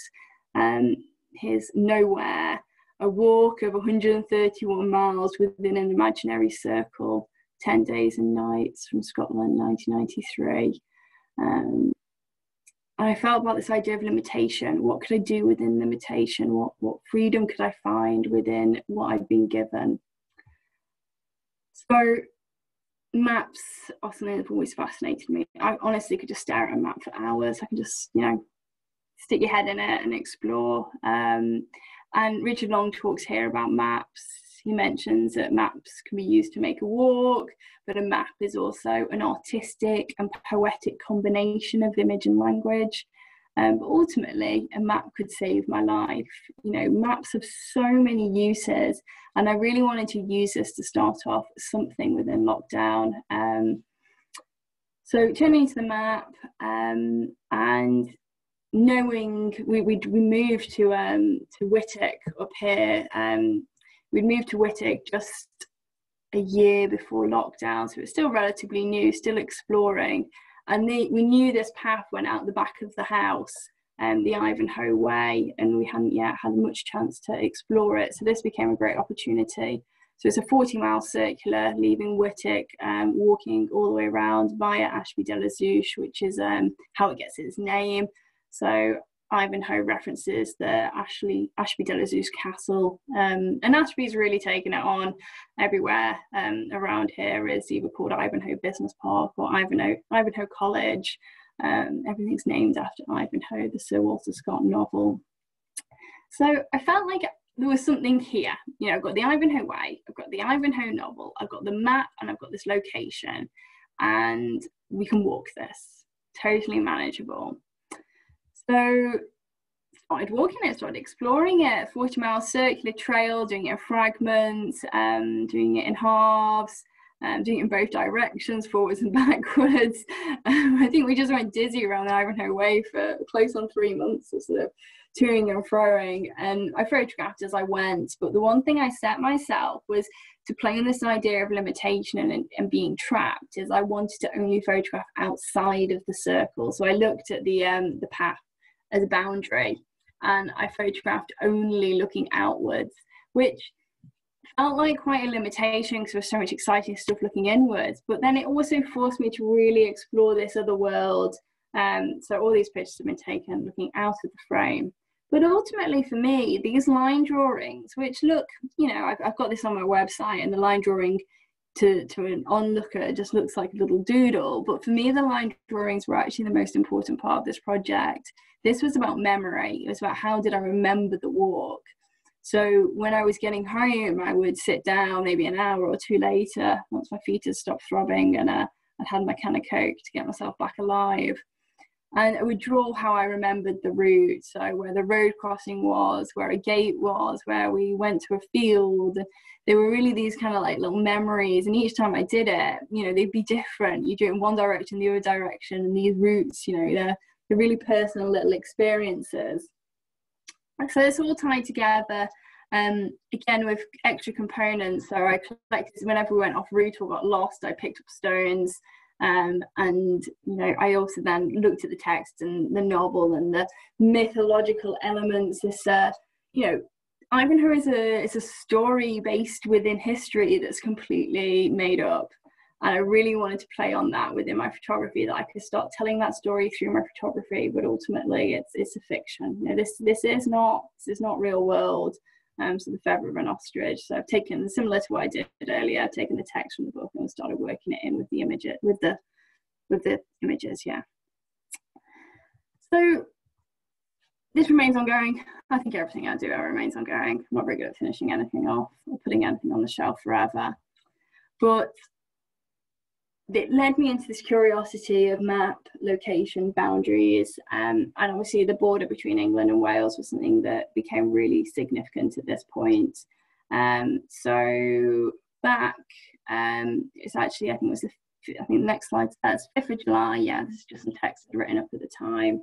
um, his Nowhere, a walk of 131 miles within an imaginary circle, 10 days and nights from Scotland, 1993. Um, and I felt about this idea of limitation. What could I do within limitation? What, what freedom could I find within what I'd been given? So maps are something always fascinated me. I honestly could just stare at a map for hours. I can just, you know, stick your head in it and explore. Um, and Richard Long talks here about maps. He mentions that maps can be used to make a walk, but a map is also an artistic and poetic combination of image and language. Um, but ultimately, a map could save my life. You know, maps have so many uses, and I really wanted to use this to start off something within lockdown. Um, so turning to the map um, and knowing we we we moved to um to Whitwick up here. Um, we'd moved to Whitwick just a year before lockdown, so it's still relatively new, still exploring. And the, we knew this path went out the back of the house, um, the Ivanhoe Way, and we hadn't yet had much chance to explore it. So this became a great opportunity. So it's a 40 mile circular, leaving Whitwick, um, walking all the way around via Ashby de la Zouch, which is um, how it gets its name. So Ivanhoe references the Ashley, Ashby de la Zouch Castle, um, and Ashby's really taken it on everywhere um, around here. Is either called Ivanhoe Business Park or Ivanhoe Ivanhoe College. Um, everything's named after Ivanhoe, the Sir Walter Scott novel. So I felt like there was something here. You know, I've got the Ivanhoe Way, I've got the Ivanhoe novel, I've got the map, and I've got this location, and we can walk this. Totally manageable. So started walking it, started exploring it, 40 mile circular trail, doing it in fragments, um, doing it in halves, um, doing it in both directions, forwards and backwards. Um, I think we just went dizzy around the Ivanhoe Way for close on three months sort of toing and froing. And I photographed as I went, but the one thing I set myself was to play on this idea of limitation and, and being trapped is I wanted to only photograph outside of the circle. So I looked at the um, the path as a boundary and I photographed only looking outwards, which felt like quite a limitation because there's so much exciting stuff looking inwards. But then it also forced me to really explore this other world. Um, so all these pictures have been taken looking out of the frame. But ultimately, for me, these line drawings, which look, you know, I've, I've got this on my website, and the line drawing to, to an onlooker just looks like a little doodle. But for me, the line drawings were actually the most important part of this project this was about memory. It was about how did I remember the walk. So when I was getting home, I would sit down maybe an hour or two later once my feet had stopped throbbing and uh, I'd had my can of Coke to get myself back alive. And I would draw how I remembered the route. So where the road crossing was, where a gate was, where we went to a field. There were really these kind of like little memories. And each time I did it, you know, they'd be different. You do it in one direction, the other direction, and these routes, you know, they're the really personal little experiences. So it's all tied together. Um, again with extra components. So I collected whenever we went off route or got lost, I picked up stones. Um, and you know, I also then looked at the text and the novel and the mythological elements. This, uh, you know, Ivanhoe is a is a story based within history that's completely made up and I really wanted to play on that within my photography that I could start telling that story through my photography but ultimately it's it's a fiction you know, this this is not this is not real world um, so the feather of an ostrich so I've taken similar to what I did earlier I've taken the text from the book and started working it in with the image with the with the images yeah so this remains ongoing. I think everything I do remains ongoing. I'm not very good at finishing anything off or putting anything on the shelf forever. But it led me into this curiosity of map, location, boundaries, um, and obviously the border between England and Wales was something that became really significant at this point. Um, so back, um, it's actually I think it was the I think the next slide says 5th of July. Yeah, this is just some text written up at the time.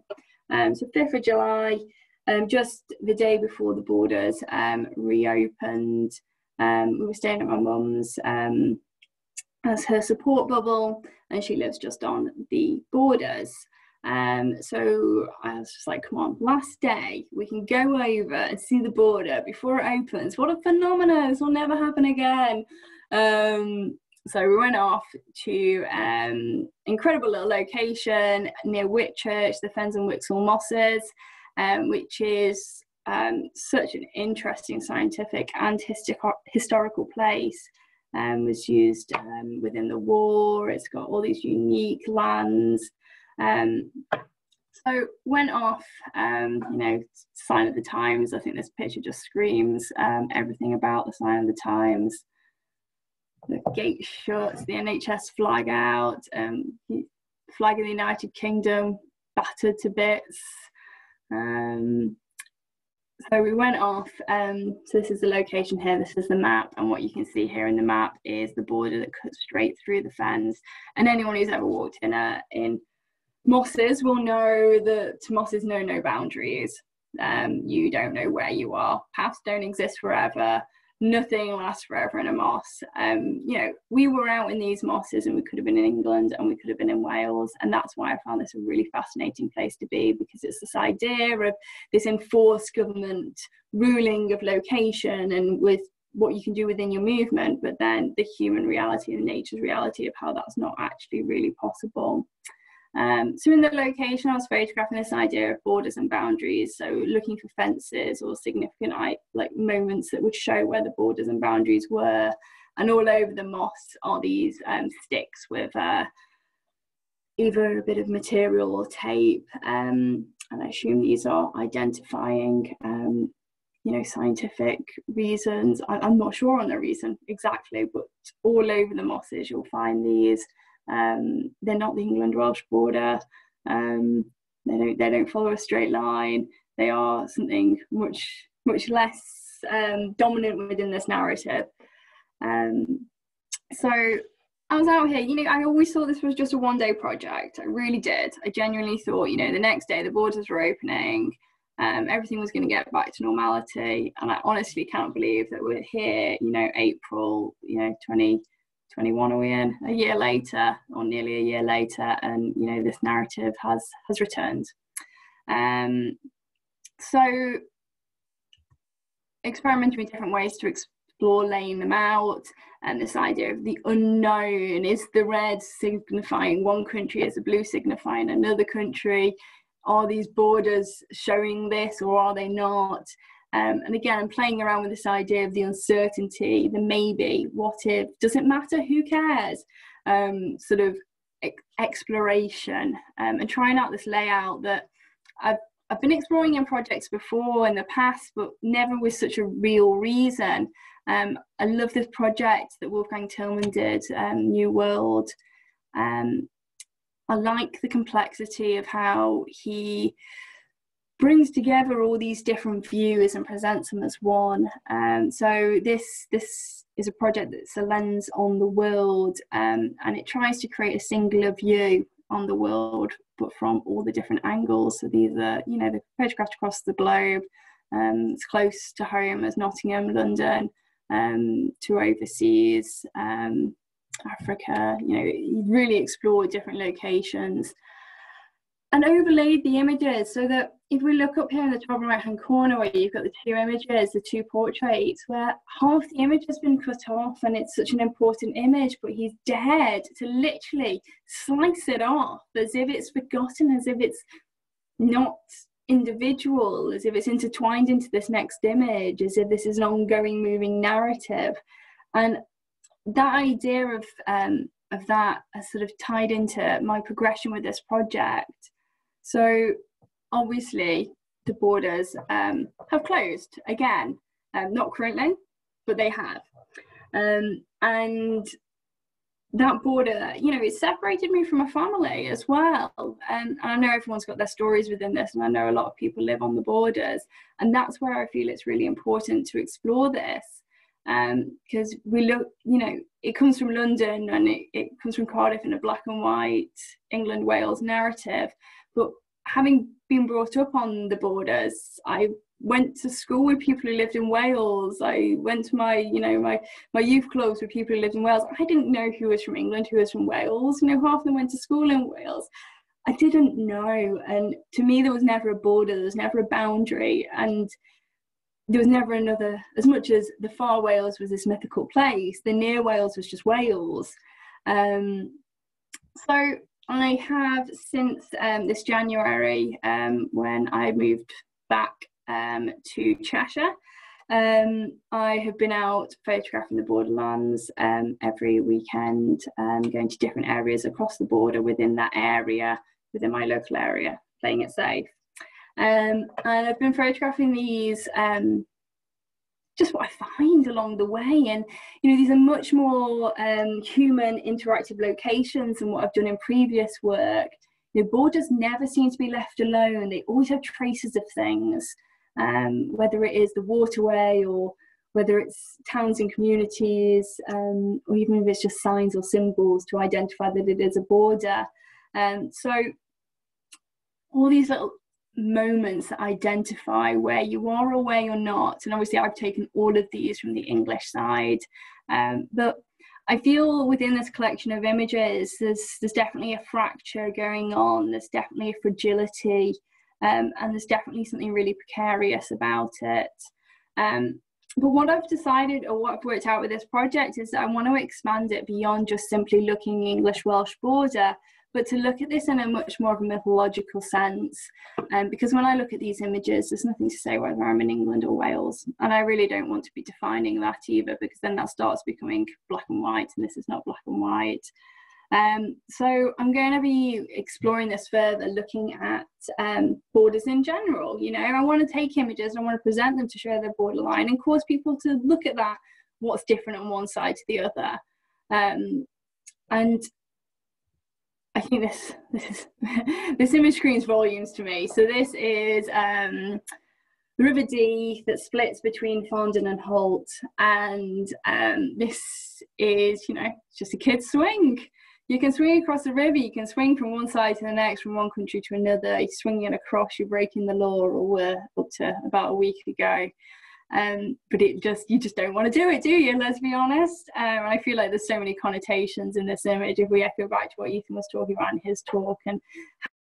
Um, so 5th of July, um, just the day before the borders um, reopened. We were staying at my mum's. As her support bubble, and she lives just on the borders. Um, so I was just like, come on, last day, we can go over and see the border before it opens. What a phenomenon! This will never happen again. Um, so we went off to um, incredible little location near Whitchurch, the Fens and Whixall Mosses, um, which is um, such an interesting scientific and histor- historical place um, was used um, within the war. It's got all these unique lands. Um, so went off, um, you know, sign of the times. I think this picture just screams um, everything about the sign of the times. The gate shut, the NHS flag out, um, flag of the United Kingdom battered to bits. Um, so we went off. Um, so this is the location here. This is the map, and what you can see here in the map is the border that cuts straight through the fens. And anyone who's ever walked in a in mosses will know that mosses know no boundaries. Um, you don't know where you are. Paths don't exist forever nothing lasts forever in a moss. Um, you know, we were out in these mosses and we could have been in England and we could have been in Wales. And that's why I found this a really fascinating place to be because it's this idea of this enforced government ruling of location and with what you can do within your movement, but then the human reality and nature's reality of how that's not actually really possible. Um, so in the location, I was photographing this idea of borders and boundaries. So looking for fences or significant like moments that would show where the borders and boundaries were. And all over the moss are these um, sticks with uh, either a bit of material or tape. Um, and I assume these are identifying, um, you know, scientific reasons. I, am not sure on the reason exactly, but all over the mosses you'll find these um, they're not the England Welsh border. Um, they don't they don't follow a straight line. They are something much much less um, dominant within this narrative. Um, so I was out here, you know, I always thought this was just a one day project. I really did. I genuinely thought, you know, the next day the borders were opening, um, everything was going to get back to normality. And I honestly can't believe that we're here, you know, April, you know, 20, 21 are we in? A year later or nearly a year later and you know this narrative has has returned. Um, so experimenting with different ways to explore laying them out and this idea of the unknown is the red signifying one country is the blue signifying another country. Are these borders showing this or are they not um, and again, I'm playing around with this idea of the uncertainty, the maybe, what if, does it matter, who cares? Um, sort of exploration um, and trying out this layout that I've, I've been exploring in projects before in the past, but never with such a real reason. Um, I love this project that Wolfgang Tillman did, um, New World. Um, I like the complexity of how he brings together all these different views and presents them as one. Um, so this this is a project that's a lens on the world, um, and it tries to create a singular view on the world, but from all the different angles. So these are, you know, the photographed across the globe. Um, close to home as Nottingham, London, um, to overseas, um, Africa. You know, really explore different locations and overlaid the images so that if we look up here in the top right hand corner where you've got the two images, the two portraits, where half the image has been cut off and it's such an important image, but he's dared to literally slice it off as if it's forgotten, as if it's not individual, as if it's intertwined into this next image, as if this is an ongoing moving narrative. And that idea of um, of that has sort of tied into my progression with this project so obviously the borders um, have closed again, um, not currently, but they have. Um, and that border, you know, it separated me from my family as well. Um, and I know everyone's got their stories within this, and I know a lot of people live on the borders. And that's where I feel it's really important to explore this. Because um, we look, you know, it comes from London and it, it comes from Cardiff in a black and white England Wales narrative. But having been brought up on the borders, I went to school with people who lived in Wales. I went to my, you know, my my youth clubs with people who lived in Wales. I didn't know who was from England, who was from Wales. You know, half of them went to school in Wales. I didn't know, and to me, there was never a border. There was never a boundary, and there was never another. As much as the far Wales was this mythical place, the near Wales was just Wales. Um, so I have since um, this January, um, when I moved back um, to Cheshire, um, I have been out photographing the borderlands um, every weekend, um, going to different areas across the border within that area, within my local area. playing it safe. And I've been photographing these just what I find along the way. And you know, these are much more um, human interactive locations than what I've done in previous work. You know, borders never seem to be left alone. They always have traces of things, um, whether it is the waterway or whether it's towns and communities, um, or even if it's just signs or symbols to identify that it is a border. Um, so all these little moments that identify where you are or where you're not. And obviously, I've taken all of these from the English side. Um, but I feel within this collection of images, there's, there's definitely a fracture going on, there's definitely a fragility, um, and there's definitely something really precarious about it. Um, but what I've decided or what I've worked out with this project is that I want to expand it beyond just simply looking English Welsh border, but to look at this in a much more of a mythological sense. Um, because when I look at these images, there's nothing to say whether I'm in England or Wales. And I really don't want to be defining that either, because then that starts becoming black and white, and this is not black and white. Um, so I'm going to be exploring this further, looking at um, borders in general. You know, I want to take images and I want to present them to show their borderline and cause people to look at that, what's different on one side to the other. Um, and I think this this is this image screams volumes to me. So this is um, the River Dee that splits between Farndon and Holt, and um, this is you know just a kid's swing. You can swing across the river. You can swing from one side to the next, from one country to another. You're swinging it across. You're breaking the law, or were up to about a week ago. Um, but it just you just don't want to do it, do you? Let's be honest. Um, I feel like there's so many connotations in this image. If we echo back to what Ethan was talking about in his talk and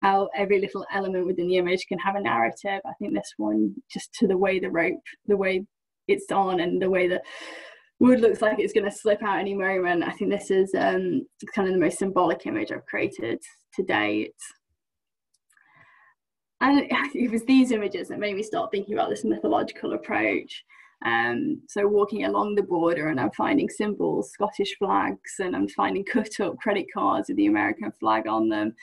how every little element within the image can have a narrative, I think this one just to the way the rope, the way it's on, and the way that wood looks like it's going to slip out any moment. I think this is um, kind of the most symbolic image I've created to date. And it was these images that made me start thinking about this mythological approach. Um, so walking along the border and I'm finding symbols, Scottish flags, and I'm finding cut up credit cards with the American flag on them.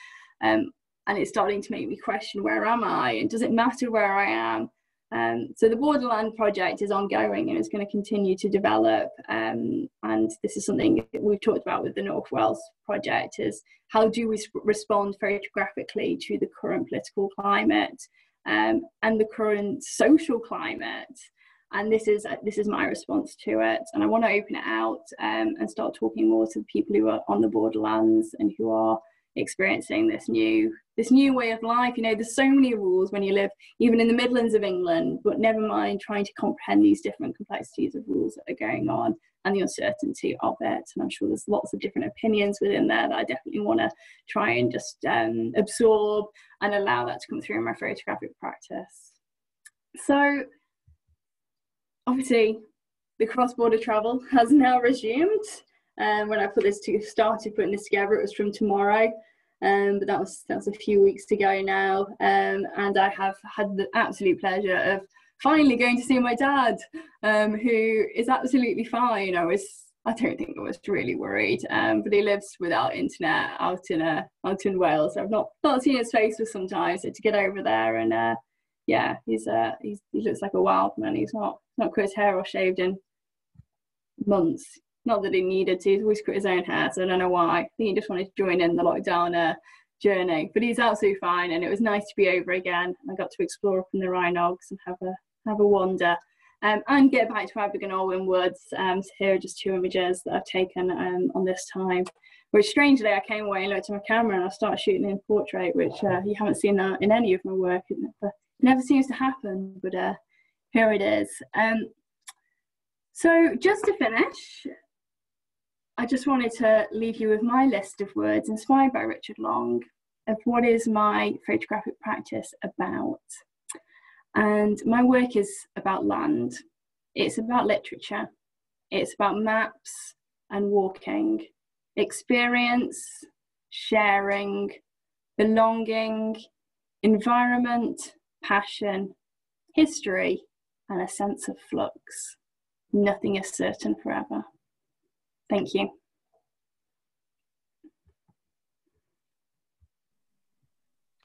Um, and it's starting to make me question where am I and does it matter where I am? Um, so the Borderland project is ongoing and it's going to continue to develop. Um, and this is something we've talked about with the North Wales project is how do we respond photographically to the current political climate um, and the current social climate. And this is this is my response to it. And I want to open it out um, and start talking more to the people who are on the borderlands and who are experiencing this new this new way of life. You know there's so many rules when you live even in the midlands of england but never mind trying to comprehend these different complexities of rules that are going on and the uncertainty of it. And i'm sure there's lots of different opinions within there that i definitely want to try and just um, absorb and allow that to come through in my photographic practice. So obviously the cross-border travel has now resumed um, when I put this to started putting this together, it was from tomorrow. Um, but that was that was a few weeks ago now, um, and I have had the absolute pleasure of finally going to see my dad, um, who is absolutely fine. I was I don't think I was really worried, um, but he lives without internet out in uh, out in Wales. I've not not seen his face for some time, so to get over there and uh, yeah, he's uh he's, he looks like a wild man. He's not not cut his hair or shaved in months. Not that he needed to, he's always cut his own hair, so I don't know why. I think he just wanted to join in the lockdown uh, journey. But he's absolutely fine, and it was nice to be over again. I got to explore up in the Rhinogs and have a have a wander. Um, and get back to Abergynolwyn Woods. Um, so here are just two images that I've taken um, on this time. Which strangely, I came away and looked at my camera and I started shooting in portrait, which uh, you haven't seen that in any of my work. It never, never seems to happen, but uh, here it is. Um, so just to finish, I just wanted to leave you with my list of words inspired by Richard Long of what is my photographic practice about. And my work is about land, it's about literature, it's about maps and walking, experience, sharing, belonging, environment, passion, history, and a sense of flux. Nothing is certain forever. Thank you.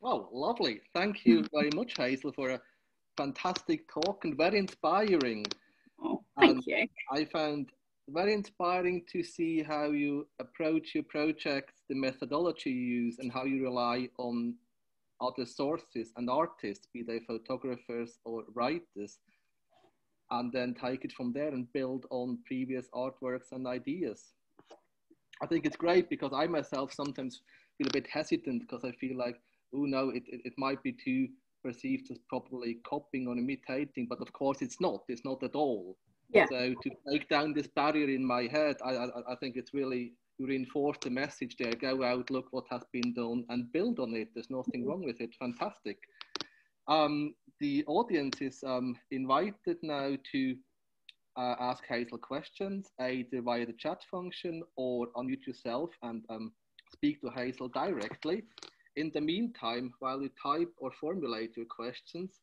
Oh, lovely. Thank you hmm. very much, Hazel, for a fantastic talk and very inspiring. Oh, thank and you. I found very inspiring to see how you approach your projects, the methodology you use, and how you rely on other sources and artists, be they photographers or writers, and then take it from there and build on previous artworks and ideas. I think it's great because I myself sometimes feel a bit hesitant because I feel like, oh no, it, it, it might be too perceived as probably copying or imitating, but of course it's not. It's not at all. Yeah. So to break down this barrier in my head, I, I, I think it's really reinforce the message there. Go out, look what has been done, and build on it. There's nothing mm-hmm. wrong with it. Fantastic. Um, the audience is um, invited now to uh, ask Hazel questions, either via the chat function or unmute yourself and um, speak to Hazel directly. In the meantime, while you type or formulate your questions,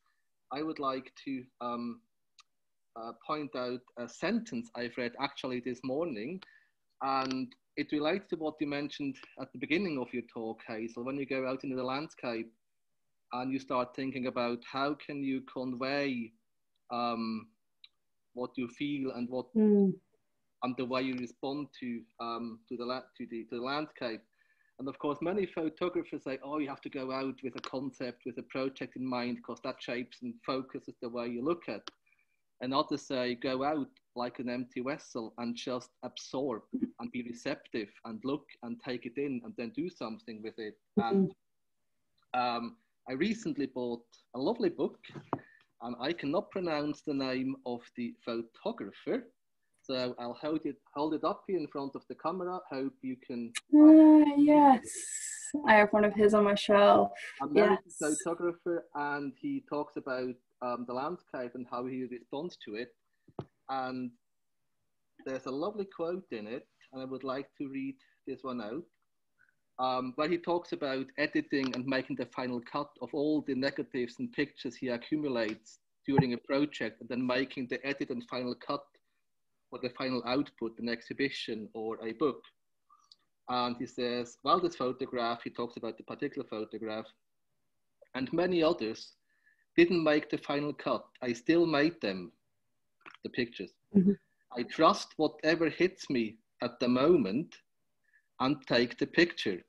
I would like to um, uh, point out a sentence I've read actually this morning, and it relates to what you mentioned at the beginning of your talk, Hazel. When you go out into the landscape and you start thinking about how can you convey um, what you feel and what mm. and the way you respond to um, to the to the to the landscape. And of course, many photographers say, "Oh, you have to go out with a concept, with a project in mind, because that shapes and focuses the way you look at." And others say, "Go out like an empty vessel and just absorb and be receptive and look and take it in and then do something with it." Mm-hmm. And um, I recently bought a lovely book and I cannot pronounce the name of the photographer. So I'll hold it hold it up here in front of the camera. Hope you can. Uh, yes, I have one of his on my shelf. American yes. photographer, and he talks about um, the landscape and how he responds to it. And there's a lovely quote in it, and I would like to read this one out um, where he talks about editing and making the final cut of all the negatives and pictures he accumulates during a project and then making the edit and final cut for the final output, an exhibition or a book. And he says, well, this photograph, he talks about the particular photograph, and many others didn't make the final cut. I still made them, the pictures. Mm-hmm. I trust whatever hits me at the moment and take the picture.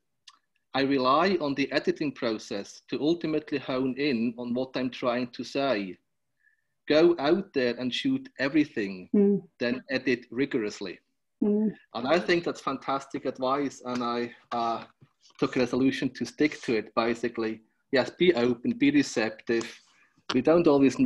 I rely on the editing process to ultimately hone in on what I'm trying to say. Go out there and shoot everything, mm. then edit rigorously. Mm. And I think that's fantastic advice. And I uh, took a resolution to stick to it basically. Yes, be open, be receptive. We don't always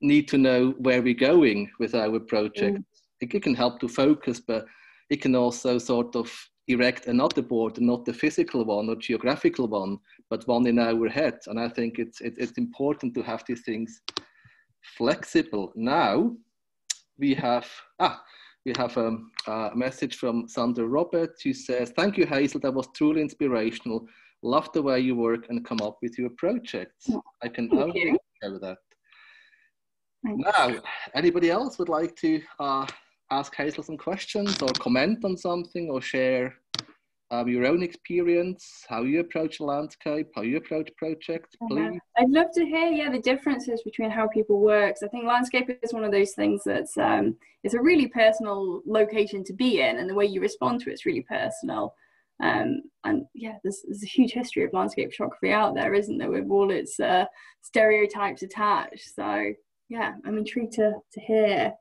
need to know where we're going with our project. Mm. It, it can help to focus, but it can also sort of erect another board, not the physical one or geographical one, but one in our head. And I think it's, it, it's important to have these things flexible. Now we have, ah, we have a, a message from Sandra Roberts who says, thank you, Hazel, that was truly inspirational. Love the way you work and come up with your projects. I can only share that. Thanks. Now, anybody else would like to uh, ask Hazel some questions or comment on something or share um, your own experience, how you approach a landscape, how you approach projects, uh-huh. I'd love to hear, yeah, the differences between how people work. I think landscape is one of those things that's um, it's a really personal location to be in, and the way you respond to it's really personal. Um, and yeah, there's, there's a huge history of landscape photography out there, isn't there, with all its uh, stereotypes attached. So yeah, I'm intrigued to to hear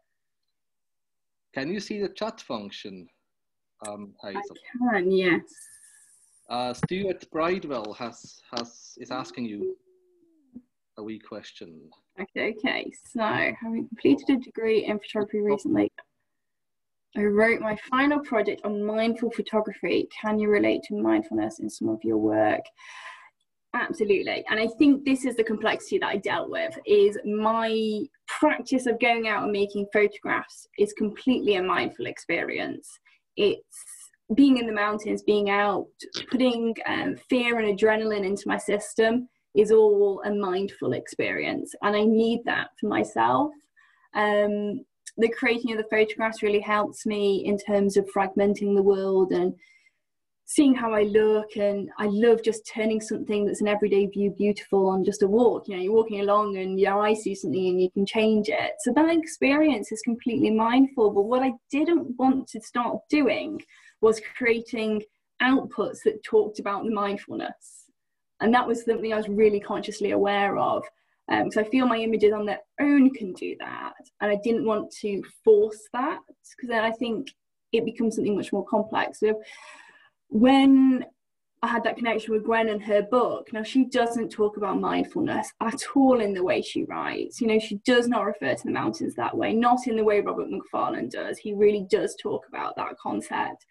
can you see the chat function, um, Hazel? I can, yes. Uh, Stuart Bridewell has, has, is asking you a wee question. Okay, okay. So, having completed a degree in photography recently, I wrote my final project on mindful photography. Can you relate to mindfulness in some of your work? Absolutely. And I think this is the complexity that I dealt with is my practice of going out and making photographs is completely a mindful experience. It's being in the mountains, being out, putting um, fear and adrenaline into my system is all a mindful experience. And I need that for myself. Um, the creating of the photographs really helps me in terms of fragmenting the world and seeing how I look and I love just turning something that's an everyday view beautiful on just a walk. You know, you're walking along and your eyes see something and you can change it. So that experience is completely mindful. But what I didn't want to start doing was creating outputs that talked about the mindfulness. And that was something I was really consciously aware of. Because um, I feel my images on their own can do that. And I didn't want to force that because then I think it becomes something much more complex. So when I had that connection with Gwen and her book. Now, she doesn't talk about mindfulness at all in the way she writes. You know, she does not refer to the mountains that way, not in the way Robert Macfarlane does. He really does talk about that concept.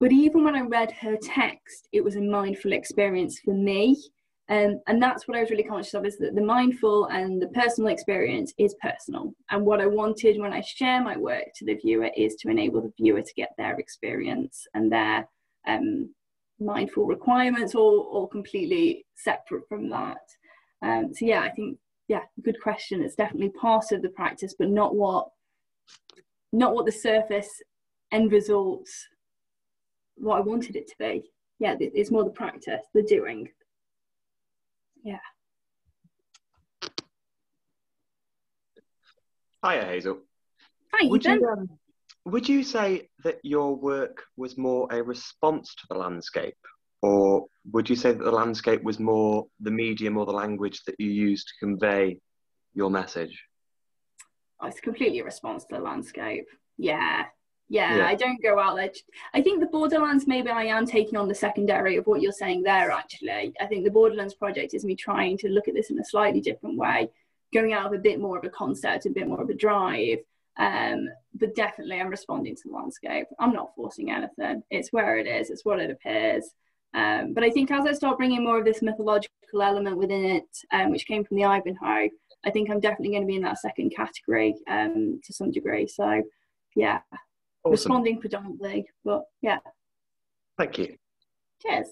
But even when I read her text, it was a mindful experience for me. Um, and that's what I was really conscious of is that the mindful and the personal experience is personal. And what I wanted when I share my work to the viewer is to enable the viewer to get their experience and their um, mindful requirements or, or completely separate from that. Um, so yeah, I think, yeah, good question. It's definitely part of the practice, but not what, not what the surface end results, what I wanted it to be. Yeah, it's more the practice, the doing. Yeah. Hiya, Hazel. Hi, Would you, um, would you say that your work was more a response to the landscape, or would you say that the landscape was more the medium or the language that you used to convey your message? Oh, it's completely a response to the landscape. Yeah. yeah. yeah. I don't go out there. I think the Borderlands, maybe I am taking on the secondary of what you're saying there, actually. I think the Borderlands project is me trying to look at this in a slightly different way, going out of a bit more of a concept, a bit more of a drive, um, but definitely, I'm responding to the landscape. I'm not forcing anything. It's where it is. It's what it appears. Um, but I think as I start bringing more of this mythological element within it, um, which came from the Ivanhoe, I think I'm definitely going to be in that second category um, to some degree. So, yeah, awesome. responding predominantly. But yeah. Thank you. Cheers.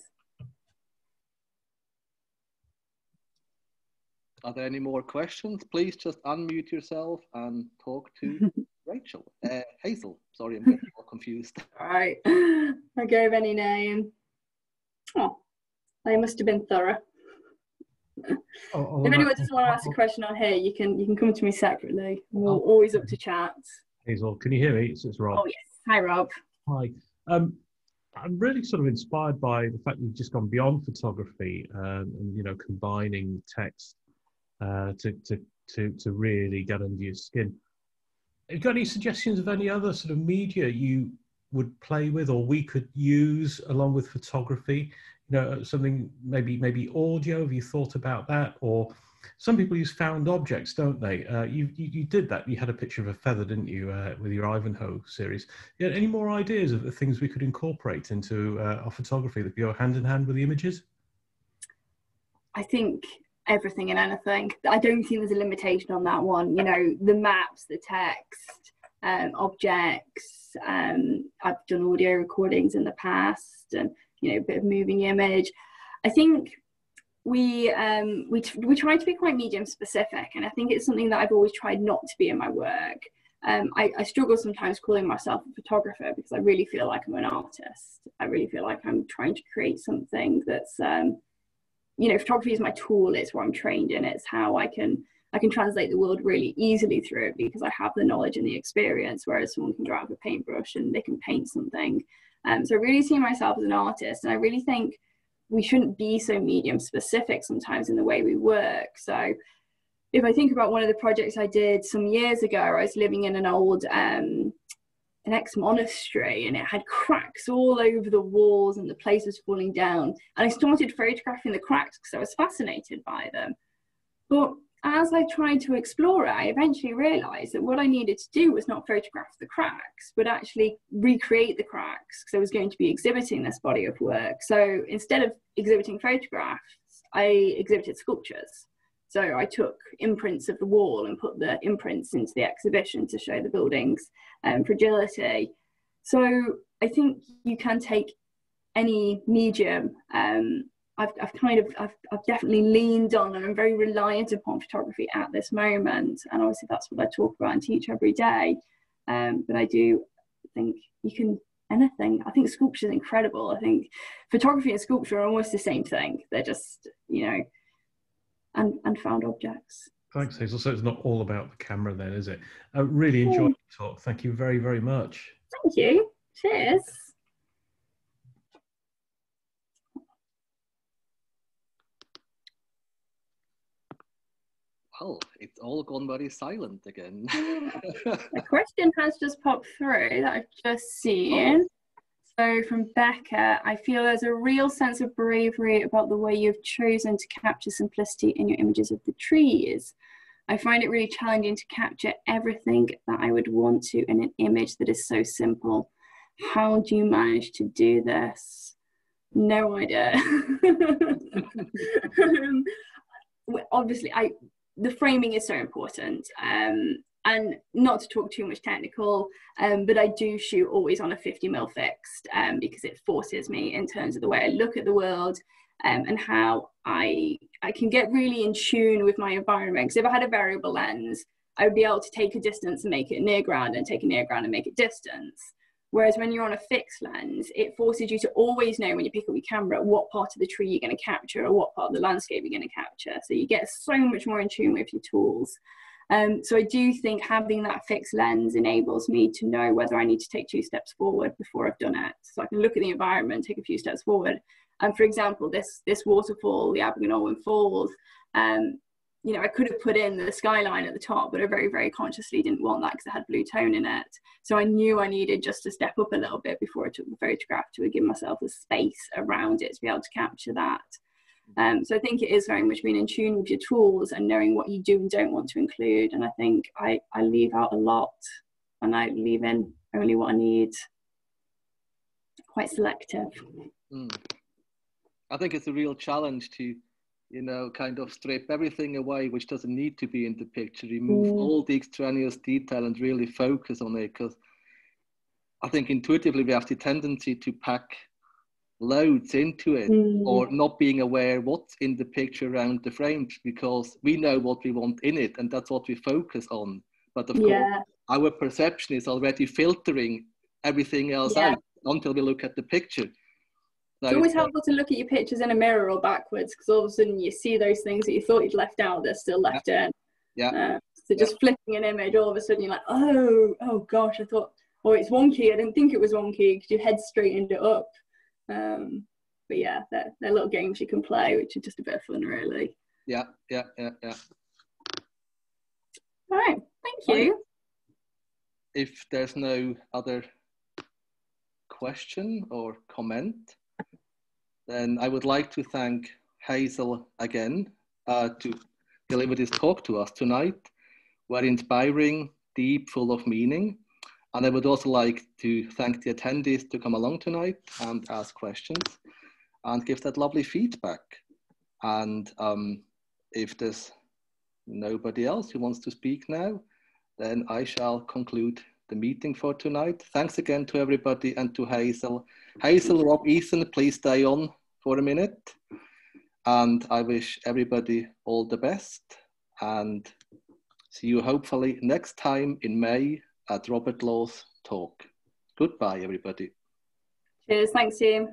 Are there any more questions? Please just unmute yourself and talk to Rachel. Uh, Hazel, sorry, I'm getting all confused. All right, I gave any name. Oh, they must have been thorough. Oh, oh, if anyone doesn't want to ask a question on here, you can you can come to me separately. We're oh. always up to chat. Hazel, can you hear me? It's, it's Rob. Oh yes, hi Rob. Hi. Um, I'm really sort of inspired by the fact you've just gone beyond photography um, and you know combining text uh, to, to, to, to really get under your skin. Have you got any suggestions of any other sort of media you would play with or we could use along with photography? You know, something maybe maybe audio. Have you thought about that? Or some people use found objects, don't they? Uh, you, you, you did that. You had a picture of a feather, didn't you, uh, with your Ivanhoe series? Any more ideas of the things we could incorporate into uh, our photography that go hand in hand with the images? I think everything and anything. I don't think there's a limitation on that one. You know, the maps, the text, um, objects. Um, I've done audio recordings in the past, and you know, a bit of moving image. I think we um, we t- we try to be quite medium specific, and I think it's something that I've always tried not to be in my work. Um, I, I, struggle sometimes calling myself a photographer because I really feel like I'm an artist. I really feel like I'm trying to create something that's um, you know photography is my tool it's what i'm trained in it's how i can i can translate the world really easily through it because i have the knowledge and the experience whereas someone can grab a paintbrush and they can paint something. Um, so i really see myself as an artist and i really think we shouldn't be so medium specific sometimes in the way we work. So if i think about one of the projects i did some years ago i was living in an old um, an ex monastery and it had cracks all over the walls and the place was falling down. And I started photographing the cracks because I was fascinated by them. But as I tried to explore it, I eventually realized that what I needed to do was not photograph the cracks, but actually recreate the cracks because I was going to be exhibiting this body of work. So instead of exhibiting photographs, I exhibited sculptures. So I took imprints of the wall and put the imprints into the exhibition to show the building's um, fragility. So I think you can take any medium. Um, I've, I've kind of, I've, I've definitely leaned on and I'm very reliant upon photography at this moment. And obviously that's what I talk about and teach every day. Um, but I do think you can, anything. I think sculpture is incredible. I think photography and sculpture are almost the same thing. They're just, you know, and found objects. Thanks, Hazel. So it's not all about the camera then, is it? I really enjoyed the talk. Thank you very, very much. Thank you. Cheers. Well, it's all gone very silent again. a question has just popped through that I've just seen. So from Becca, I feel there's a real sense of bravery about the way you've chosen to capture simplicity in your images of the trees. I find it really challenging to capture everything that I would want to in an image that is so simple. How do you manage to do this? No idea. um, obviously, I the framing is so important. Um, and not to talk too much technical, um, but I do shoot always on a 50 mil fixed um, because it forces me in terms of the way I look at the world um, and how I I can get really in tune with my environment. Because if I had a variable lens, I would be able to take a distance and make it near ground, and take a near ground and make it distance. Whereas when you're on a fixed lens, it forces you to always know when you pick up your camera what part of the tree you're going to capture or what part of the landscape you're going to capture. So you get so much more in tune with your tools. Um, so I do think having that fixed lens enables me to know whether I need to take two steps forward before I've done it. So I can look at the environment, take a few steps forward. And for example, this this waterfall, the Abergynolwyn Falls, um, you know, I could have put in the skyline at the top, but I very, very consciously didn't want that because it had blue tone in it. So I knew I needed just to step up a little bit before I took the photograph to give myself the space around it to be able to capture that. Um, so I think it is very much being in tune with your tools and knowing what you do and don't want to include. And I think I, I leave out a lot and I leave in only what I need. Quite selective. Mm. I think it's a real challenge to you know, kind of strip everything away which doesn't need to be in the picture, remove mm. all the extraneous detail and really focus on it. Because I think intuitively we have the tendency to pack loads into it mm. or not being aware what's in the picture around the frames because we know what we want in it and that's what we focus on. But of yeah. course, our perception is already filtering everything else yeah. out until we look at the picture it's always helpful to look at your pictures in a mirror or backwards because all of a sudden you see those things that you thought you'd left out, they're still left yeah. in. Yeah. Uh, so just yeah. flipping an image, all of a sudden you're like, oh, oh gosh, I thought, oh, it's wonky. I didn't think it was wonky because your head straightened it up. Um, but yeah, they're, they're little games you can play, which are just a bit of fun, really. Yeah, yeah, yeah, yeah. All right, thank you. If there's no other question or comment, then I would like to thank Hazel again uh, to deliver this talk to us tonight. Very inspiring, deep, full of meaning. And I would also like to thank the attendees to come along tonight and ask questions and give that lovely feedback. And um, if there's nobody else who wants to speak now, then I shall conclude the meeting for tonight. Thanks again to everybody and to Hazel. Hazel, Rob, Ethan, please stay on for a minute. And I wish everybody all the best and see you hopefully next time in May at Robert Loth talk. Goodbye, everybody. Cheers. Thanks, team.